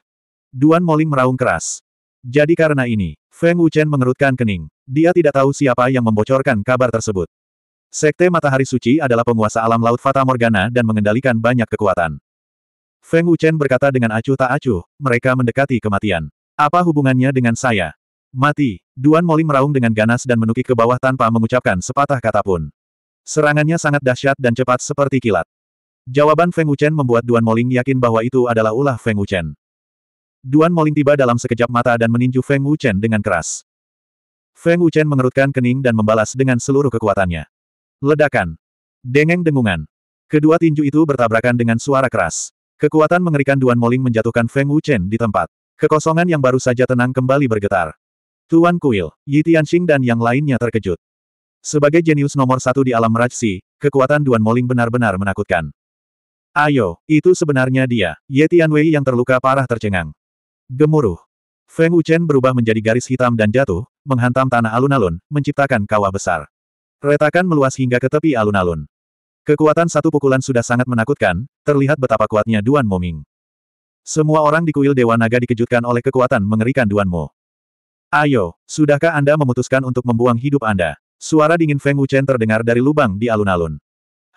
Duan Moling meraung keras. Jadi karena ini, Feng Wuchen mengerutkan kening. Dia tidak tahu siapa yang membocorkan kabar tersebut. Sekte Matahari Suci adalah penguasa alam laut Fata Morgana dan mengendalikan banyak kekuatan. Feng Wuchen berkata dengan acuh tak acuh, mereka mendekati kematian. Apa hubungannya dengan saya? Mati. Duan Moling meraung dengan ganas dan menukik ke bawah tanpa mengucapkan sepatah kata pun. Serangannya sangat dahsyat dan cepat seperti kilat. Jawaban Feng Wuchen membuat Duan Moling yakin bahwa itu adalah ulah Feng Wuchen. Duan Moling tiba dalam sekejap mata dan meninju Feng Wuchen dengan keras. Feng Wuchen mengerutkan kening dan membalas dengan seluruh kekuatannya. Ledakan. Dengeng dengungan. Kedua tinju itu bertabrakan dengan suara keras. Kekuatan mengerikan Duan Moling menjatuhkan Feng Wuchen di tempat. Kekosongan yang baru saja tenang kembali bergetar. Tuan Kuil, Yi Tianxing dan yang lainnya terkejut. Sebagai jenius nomor satu di alam Rajsi, kekuatan Duan Moling benar-benar menakutkan. Ayo, itu sebenarnya dia, Ye Tianwei yang terluka parah tercengang. Gemuruh. Feng Wuchen berubah menjadi garis hitam dan jatuh, menghantam tanah alun-alun, menciptakan kawah besar. Retakan meluas hingga ke tepi alun-alun. Kekuatan satu pukulan sudah sangat menakutkan, terlihat betapa kuatnya Duan Moming. Semua orang di kuil Dewa Naga dikejutkan oleh kekuatan mengerikan Duan Mo. Ayo, sudahkah Anda memutuskan untuk membuang hidup Anda? Suara dingin Feng Wuchen terdengar dari lubang di alun-alun.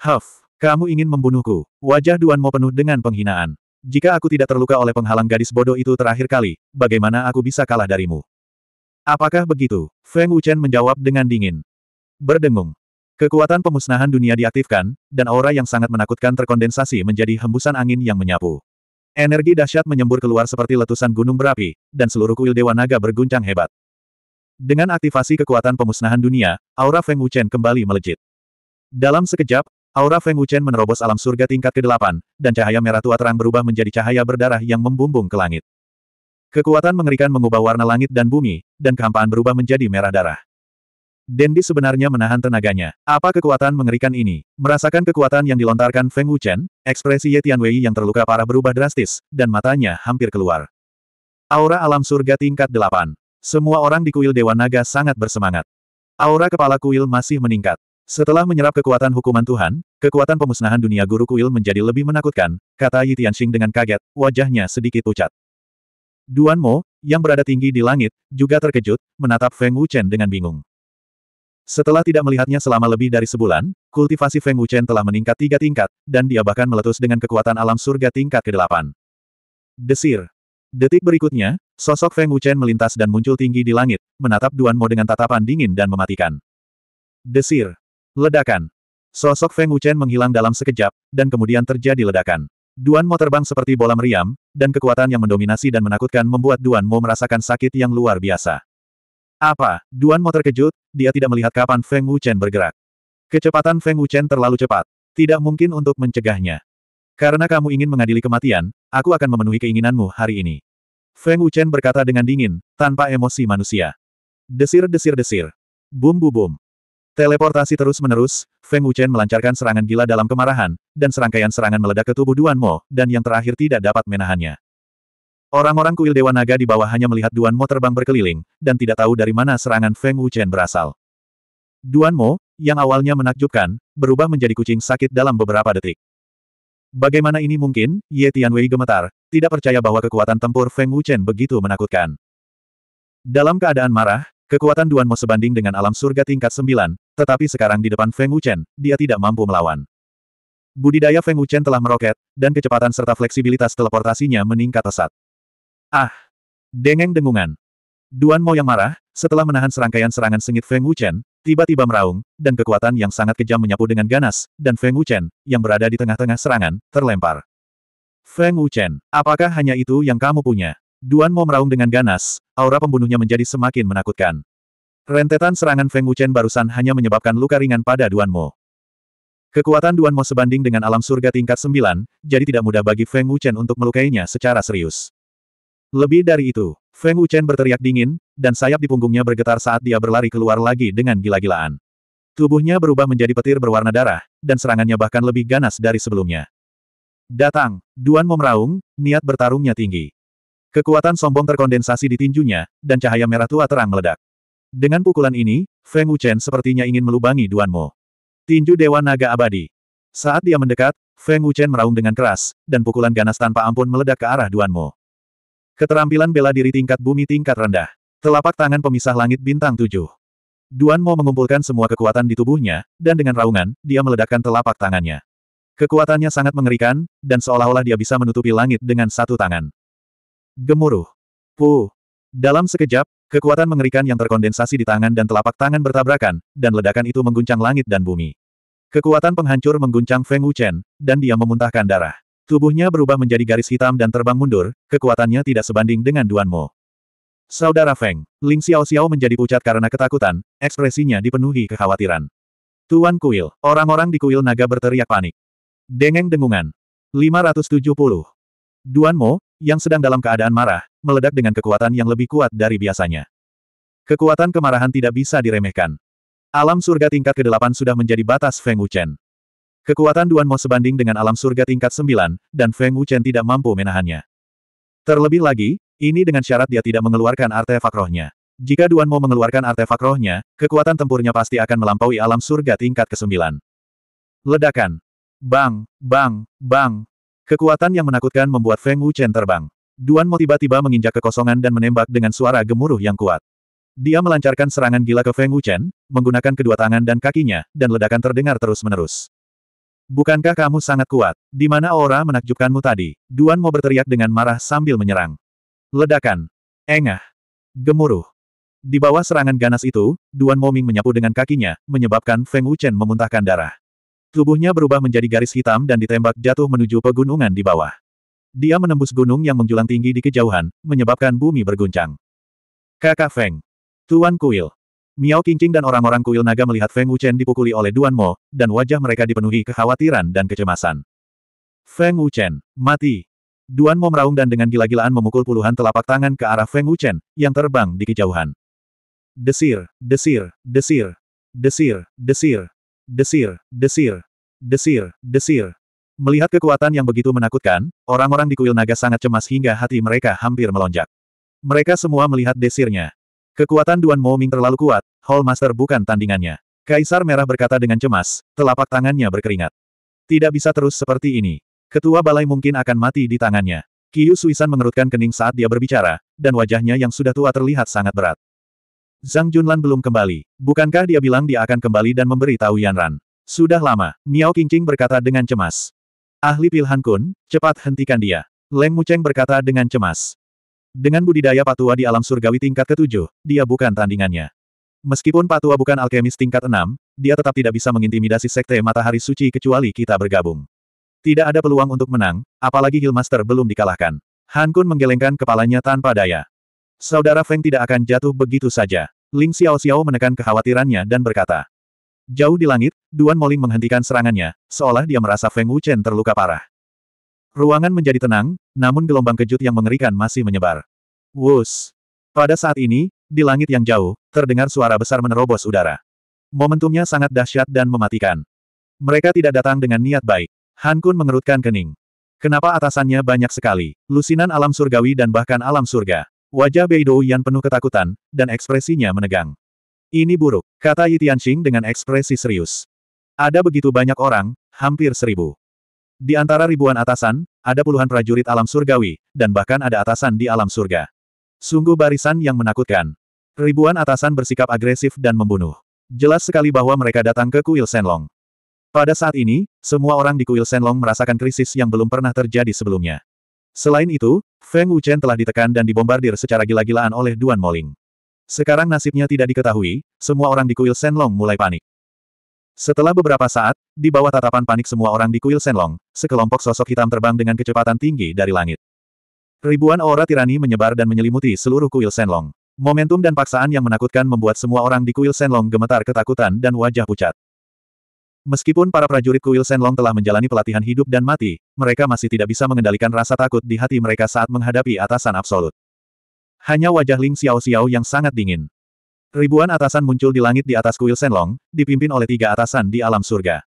Huff, kamu ingin membunuhku. Wajah Duan Mo penuh dengan penghinaan. Jika aku tidak terluka oleh penghalang gadis bodoh itu terakhir kali, bagaimana aku bisa kalah darimu? Apakah begitu? Feng Wuchen menjawab dengan dingin. Berdengung. Kekuatan pemusnahan dunia diaktifkan, dan aura yang sangat menakutkan terkondensasi menjadi hembusan angin yang menyapu. Energi dahsyat menyembur keluar seperti letusan gunung berapi, dan seluruh kuil Dewa Naga berguncang hebat. Dengan aktivasi kekuatan pemusnahan dunia, aura Feng Wuchen kembali melejit. Dalam sekejap, aura Feng Wuchen menerobos alam surga tingkat ke-8, dan cahaya merah tua terang berubah menjadi cahaya berdarah yang membumbung ke langit. Kekuatan mengerikan mengubah warna langit dan bumi, dan kehampaan berubah menjadi merah darah. Dendi sebenarnya menahan tenaganya. Apa kekuatan mengerikan ini? Merasakan kekuatan yang dilontarkan Feng Wuchen, ekspresi Ye Tianwei yang terluka parah berubah drastis, dan matanya hampir keluar. Aura alam surga tingkat 8. Semua orang di kuil Dewa Naga sangat bersemangat. Aura kepala kuil masih meningkat. Setelah menyerap kekuatan hukuman Tuhan, kekuatan pemusnahan dunia guru kuil menjadi lebih menakutkan, kata Yi Tianxing dengan kaget, wajahnya sedikit pucat. Duan Mo, yang berada tinggi di langit, juga terkejut, menatap Feng Wuchen dengan bingung. Setelah tidak melihatnya selama lebih dari sebulan, kultivasi Feng Wuchen telah meningkat tiga tingkat, dan dia bahkan meletus dengan kekuatan alam surga tingkat ke-8. Desir. Detik berikutnya, sosok Feng Wuchen melintas dan muncul tinggi di langit, menatap Duan Mo dengan tatapan dingin dan mematikan. Desir. Ledakan. Sosok Feng Wuchen menghilang dalam sekejap, dan kemudian terjadi ledakan. Duan Mo terbang seperti bola meriam, dan kekuatan yang mendominasi dan menakutkan membuat Duan Mo merasakan sakit yang luar biasa. Apa? Duan Mo terkejut, dia tidak melihat kapan Feng Wuchen bergerak. Kecepatan Feng Wuchen terlalu cepat. Tidak mungkin untuk mencegahnya. Karena kamu ingin mengadili kematian, aku akan memenuhi keinginanmu hari ini. Feng Wuchen berkata dengan dingin, tanpa emosi manusia. Desir-desir-desir. Bum-bum-bum. Teleportasi terus-menerus, Feng Wuchen melancarkan serangan gila dalam kemarahan, dan serangkaian serangan meledak ke tubuh Duan Mo, dan yang terakhir tidak dapat menahannya. Orang-orang kuil Dewa Naga di bawah hanya melihat Duan Mo terbang berkeliling, dan tidak tahu dari mana serangan Feng Wuchen berasal. Duan Mo, yang awalnya menakjubkan, berubah menjadi kucing sakit dalam beberapa detik. Bagaimana ini mungkin? Ye Tianwei gemetar, tidak percaya bahwa kekuatan tempur Feng Wuchen begitu menakutkan. Dalam keadaan marah, kekuatan Duan Mo sebanding dengan alam surga tingkat 9, tetapi sekarang di depan Feng Wuchen, dia tidak mampu melawan. Budidaya Feng Wuchen telah meroket, dan kecepatan serta fleksibilitas teleportasinya meningkat pesat. Ah! Dengeng dengungan. Duan Mo yang marah, setelah menahan serangkaian serangan sengit Feng Wuchen, tiba-tiba meraung, dan kekuatan yang sangat kejam menyapu dengan ganas, dan Feng Wuchen, yang berada di tengah-tengah serangan, terlempar. Feng Wuchen, apakah hanya itu yang kamu punya? Duan Mo meraung dengan ganas, aura pembunuhnya menjadi semakin menakutkan. Rentetan serangan Feng Wuchen barusan hanya menyebabkan luka ringan pada Duan Mo. Kekuatan Duan Mo sebanding dengan alam surga tingkat 9, jadi tidak mudah bagi Feng Wuchen untuk melukainya secara serius. Lebih dari itu, Feng Wuchen berteriak dingin, dan sayap di punggungnya bergetar saat dia berlari keluar lagi dengan gila-gilaan. Tubuhnya berubah menjadi petir berwarna darah, dan serangannya bahkan lebih ganas dari sebelumnya. Datang, Duan memeraung, niat bertarungnya tinggi. Kekuatan sombong terkondensasi di tinjunya, dan cahaya merah tua terang meledak. Dengan pukulan ini, Feng Wuchen sepertinya ingin melubangi Duan Mo. Tinju Dewa Naga Abadi. Saat dia mendekat, Feng Wuchen meraung dengan keras, dan pukulan ganas tanpa ampun meledak ke arah Duan Mo. Keterampilan bela diri tingkat bumi tingkat rendah. Telapak tangan pemisah langit bintang tujuh. Duan Mo mengumpulkan semua kekuatan di tubuhnya, dan dengan raungan, dia meledakkan telapak tangannya. Kekuatannya sangat mengerikan, dan seolah-olah dia bisa menutupi langit dengan satu tangan. Gemuruh. Puh. Dalam sekejap, kekuatan mengerikan yang terkondensasi di tangan dan telapak tangan bertabrakan, dan ledakan itu mengguncang langit dan bumi. Kekuatan penghancur mengguncang Feng Wuchen, dan dia memuntahkan darah. Tubuhnya berubah menjadi garis hitam dan terbang mundur, kekuatannya tidak sebanding dengan Duan Mo. Saudara Feng, Ling Xiao Xiao menjadi pucat karena ketakutan, ekspresinya dipenuhi kekhawatiran. Tuan Kuil, orang-orang di kuil naga berteriak panik. Dengeng dengungan. 570. Duan Mo, yang sedang dalam keadaan marah, meledak dengan kekuatan yang lebih kuat dari biasanya. Kekuatan kemarahan tidak bisa diremehkan. Alam surga tingkat ke-8 sudah menjadi batas Feng Wuchen. Kekuatan Duan Mo sebanding dengan alam surga tingkat sembilan, dan Feng Wuchen tidak mampu menahannya. Terlebih lagi, ini dengan syarat dia tidak mengeluarkan artefak rohnya. Jika Duan Mo mengeluarkan artefak rohnya, kekuatan tempurnya pasti akan melampaui alam surga tingkat kesembilan. Ledakan. Bang, bang, bang. Kekuatan yang menakutkan membuat Feng Wuchen terbang. Duan Mo tiba-tiba menginjak kekosongan dan menembak dengan suara gemuruh yang kuat. Dia melancarkan serangan gila ke Feng Wuchen, menggunakan kedua tangan dan kakinya, dan ledakan terdengar terus-menerus. Bukankah kamu sangat kuat? Di mana aura menakjubkanmu tadi? Duan mau berteriak dengan marah sambil menyerang. Ledakan. Engah. Gemuruh. Di bawah serangan ganas itu, Duan Moming menyapu dengan kakinya, menyebabkan Feng Wuchen memuntahkan darah. Tubuhnya berubah menjadi garis hitam dan ditembak jatuh menuju pegunungan di bawah. Dia menembus gunung yang menjulang tinggi di kejauhan, menyebabkan bumi berguncang. Kakak Feng. Tuan Kuil. Miao Qingqing dan orang-orang kuil naga melihat Feng Wuchen dipukuli oleh Duan Mo, dan wajah mereka dipenuhi kekhawatiran dan kecemasan. Feng Wuchen, mati! Duan Mo meraung dan dengan gila-gilaan memukul puluhan telapak tangan ke arah Feng Wuchen, yang terbang di kejauhan. Desir, desir, desir, desir, desir, desir, desir, desir, desir. Melihat kekuatan yang begitu menakutkan, orang-orang di kuil naga sangat cemas hingga hati mereka hampir melonjak. Mereka semua melihat desirnya, Kekuatan Duan Mo Ming terlalu kuat, Hall Master bukan tandingannya. Kaisar Merah berkata dengan cemas, telapak tangannya berkeringat. Tidak bisa terus seperti ini. Ketua balai mungkin akan mati di tangannya. Qiu Suisan mengerutkan kening saat dia berbicara, dan wajahnya yang sudah tua terlihat sangat berat. Zhang Junlan belum kembali. Bukankah dia bilang dia akan kembali dan memberi tahu Yan Ran? Sudah lama, Miao Qingqing berkata dengan cemas. Ahli Pilhan Kun, cepat hentikan dia. Leng Mucheng berkata dengan cemas. Dengan budidaya patua di alam surgawi tingkat ketujuh, dia bukan tandingannya. Meskipun patua bukan alkemis tingkat enam, dia tetap tidak bisa mengintimidasi sekte matahari suci kecuali kita bergabung. Tidak ada peluang untuk menang, apalagi Hillmaster belum dikalahkan. Han Kun menggelengkan kepalanya tanpa daya. Saudara Feng tidak akan jatuh begitu saja. Ling Xiao Xiao menekan kekhawatirannya dan berkata. Jauh di langit, Duan Moling menghentikan serangannya, seolah dia merasa Feng Wuchen terluka parah. Ruangan menjadi tenang, namun gelombang kejut yang mengerikan masih menyebar. Wus! Pada saat ini, di langit yang jauh, terdengar suara besar menerobos udara. Momentumnya sangat dahsyat dan mematikan. Mereka tidak datang dengan niat baik. Han Kun mengerutkan kening. Kenapa atasannya banyak sekali? Lusinan alam surgawi dan bahkan alam surga. Wajah Beidou Yan penuh ketakutan, dan ekspresinya menegang. Ini buruk, kata Yi Tianxing dengan ekspresi serius. Ada begitu banyak orang, hampir seribu. Di antara ribuan atasan, ada puluhan prajurit alam surgawi, dan bahkan ada atasan di alam surga. Sungguh barisan yang menakutkan. Ribuan atasan bersikap agresif dan membunuh. Jelas sekali bahwa mereka datang ke kuil Senlong. Pada saat ini, semua orang di kuil Senlong merasakan krisis yang belum pernah terjadi sebelumnya. Selain itu, Feng Wuchen telah ditekan dan dibombardir secara gila-gilaan oleh Duan Moling. Sekarang nasibnya tidak diketahui, semua orang di kuil Senlong mulai panik. Setelah beberapa saat, di bawah tatapan panik semua orang di kuil Senlong, sekelompok sosok hitam terbang dengan kecepatan tinggi dari langit. Ribuan aura tirani menyebar dan menyelimuti seluruh kuil Senlong. Momentum dan paksaan yang menakutkan membuat semua orang di kuil Senlong gemetar ketakutan dan wajah pucat. Meskipun para prajurit kuil Senlong telah menjalani pelatihan hidup dan mati, mereka masih tidak bisa mengendalikan rasa takut di hati mereka saat menghadapi atasan absolut. Hanya wajah Ling Xiao Xiao yang sangat dingin. Ribuan atasan muncul di langit di atas kuil Senlong, dipimpin oleh tiga atasan di alam surga.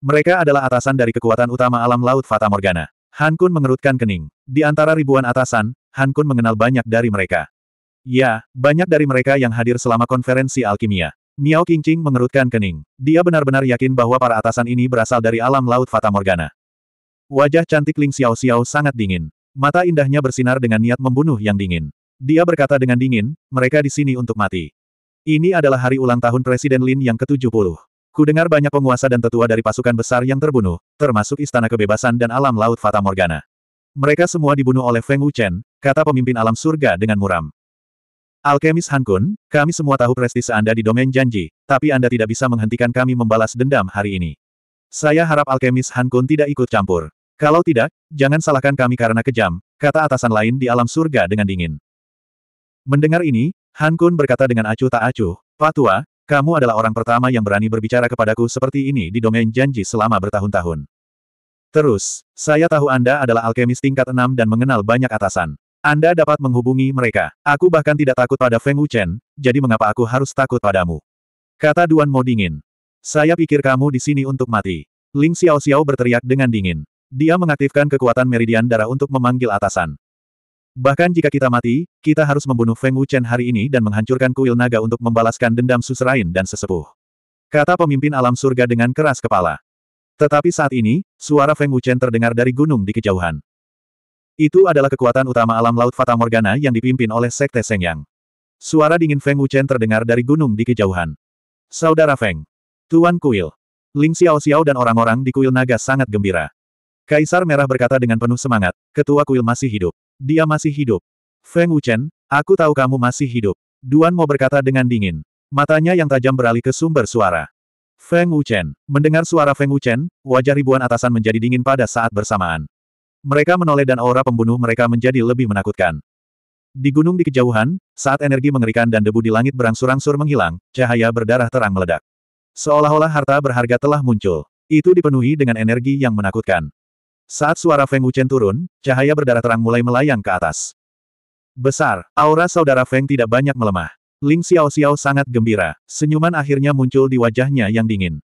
Mereka adalah atasan dari kekuatan utama alam laut Fata Morgana. Han Kun mengerutkan kening. Di antara ribuan atasan, Han Kun mengenal banyak dari mereka. Ya, banyak dari mereka yang hadir selama konferensi alkimia. Miao Qingqing mengerutkan kening. Dia benar-benar yakin bahwa para atasan ini berasal dari alam laut Fata Morgana. Wajah cantik Ling Xiao Xiao sangat dingin. Mata indahnya bersinar dengan niat membunuh yang dingin. Dia berkata dengan dingin, mereka di sini untuk mati. Ini adalah hari ulang tahun Presiden Lin yang ke-70. Kudengar banyak penguasa dan tetua dari pasukan besar yang terbunuh, termasuk Istana Kebebasan dan Alam Laut Fata Morgana. Mereka semua dibunuh oleh Feng Wuchen, kata pemimpin alam surga dengan muram. Alkemis Han Kun, kami semua tahu prestise Anda di domain janji, tapi Anda tidak bisa menghentikan kami membalas dendam hari ini. Saya harap Alkemis Han Kun tidak ikut campur. Kalau tidak, jangan salahkan kami karena kejam, kata atasan lain di alam surga dengan dingin. Mendengar ini, Han Kun berkata dengan acuh tak acuh, Pak Tua, kamu adalah orang pertama yang berani berbicara kepadaku seperti ini di domain janji selama bertahun-tahun. Terus, saya tahu Anda adalah alkemis tingkat enam dan mengenal banyak atasan. Anda dapat menghubungi mereka. Aku bahkan tidak takut pada Feng Wuchen, jadi mengapa aku harus takut padamu? Kata Duan Mo dingin. Saya pikir kamu di sini untuk mati. Ling Xiao Xiao berteriak dengan dingin. Dia mengaktifkan kekuatan meridian darah untuk memanggil atasan. Bahkan jika kita mati, kita harus membunuh Feng Wuchen hari ini dan menghancurkan kuil naga untuk membalaskan dendam suserain dan sesepuh. Kata pemimpin alam surga dengan keras kepala. Tetapi saat ini, suara Feng Wuchen terdengar dari gunung di kejauhan. Itu adalah kekuatan utama alam laut Fata Morgana yang dipimpin oleh Sekte Seng Yang. Suara dingin Feng Wuchen terdengar dari gunung di kejauhan. Saudara Feng. Tuan Kuil. Ling Xiao Xiao dan orang-orang di kuil naga sangat gembira. Kaisar Merah berkata dengan penuh semangat, ketua kuil masih hidup. Dia masih hidup. Feng Wuchen, aku tahu kamu masih hidup. Duan mau berkata dengan dingin. Matanya yang tajam beralih ke sumber suara. Feng Wuchen. Mendengar suara Feng Wuchen, wajah ribuan atasan menjadi dingin pada saat bersamaan. Mereka menoleh dan aura pembunuh mereka menjadi lebih menakutkan. Di gunung di kejauhan, saat energi mengerikan dan debu di langit berangsur-angsur menghilang, cahaya berdarah terang meledak. Seolah-olah harta berharga telah muncul. Itu dipenuhi dengan energi yang menakutkan. Saat suara Feng Wuchen turun, cahaya berdarah terang mulai melayang ke atas. Besar, aura saudara Feng tidak banyak melemah. Ling Xiao Xiao sangat gembira. Senyuman akhirnya muncul di wajahnya yang dingin.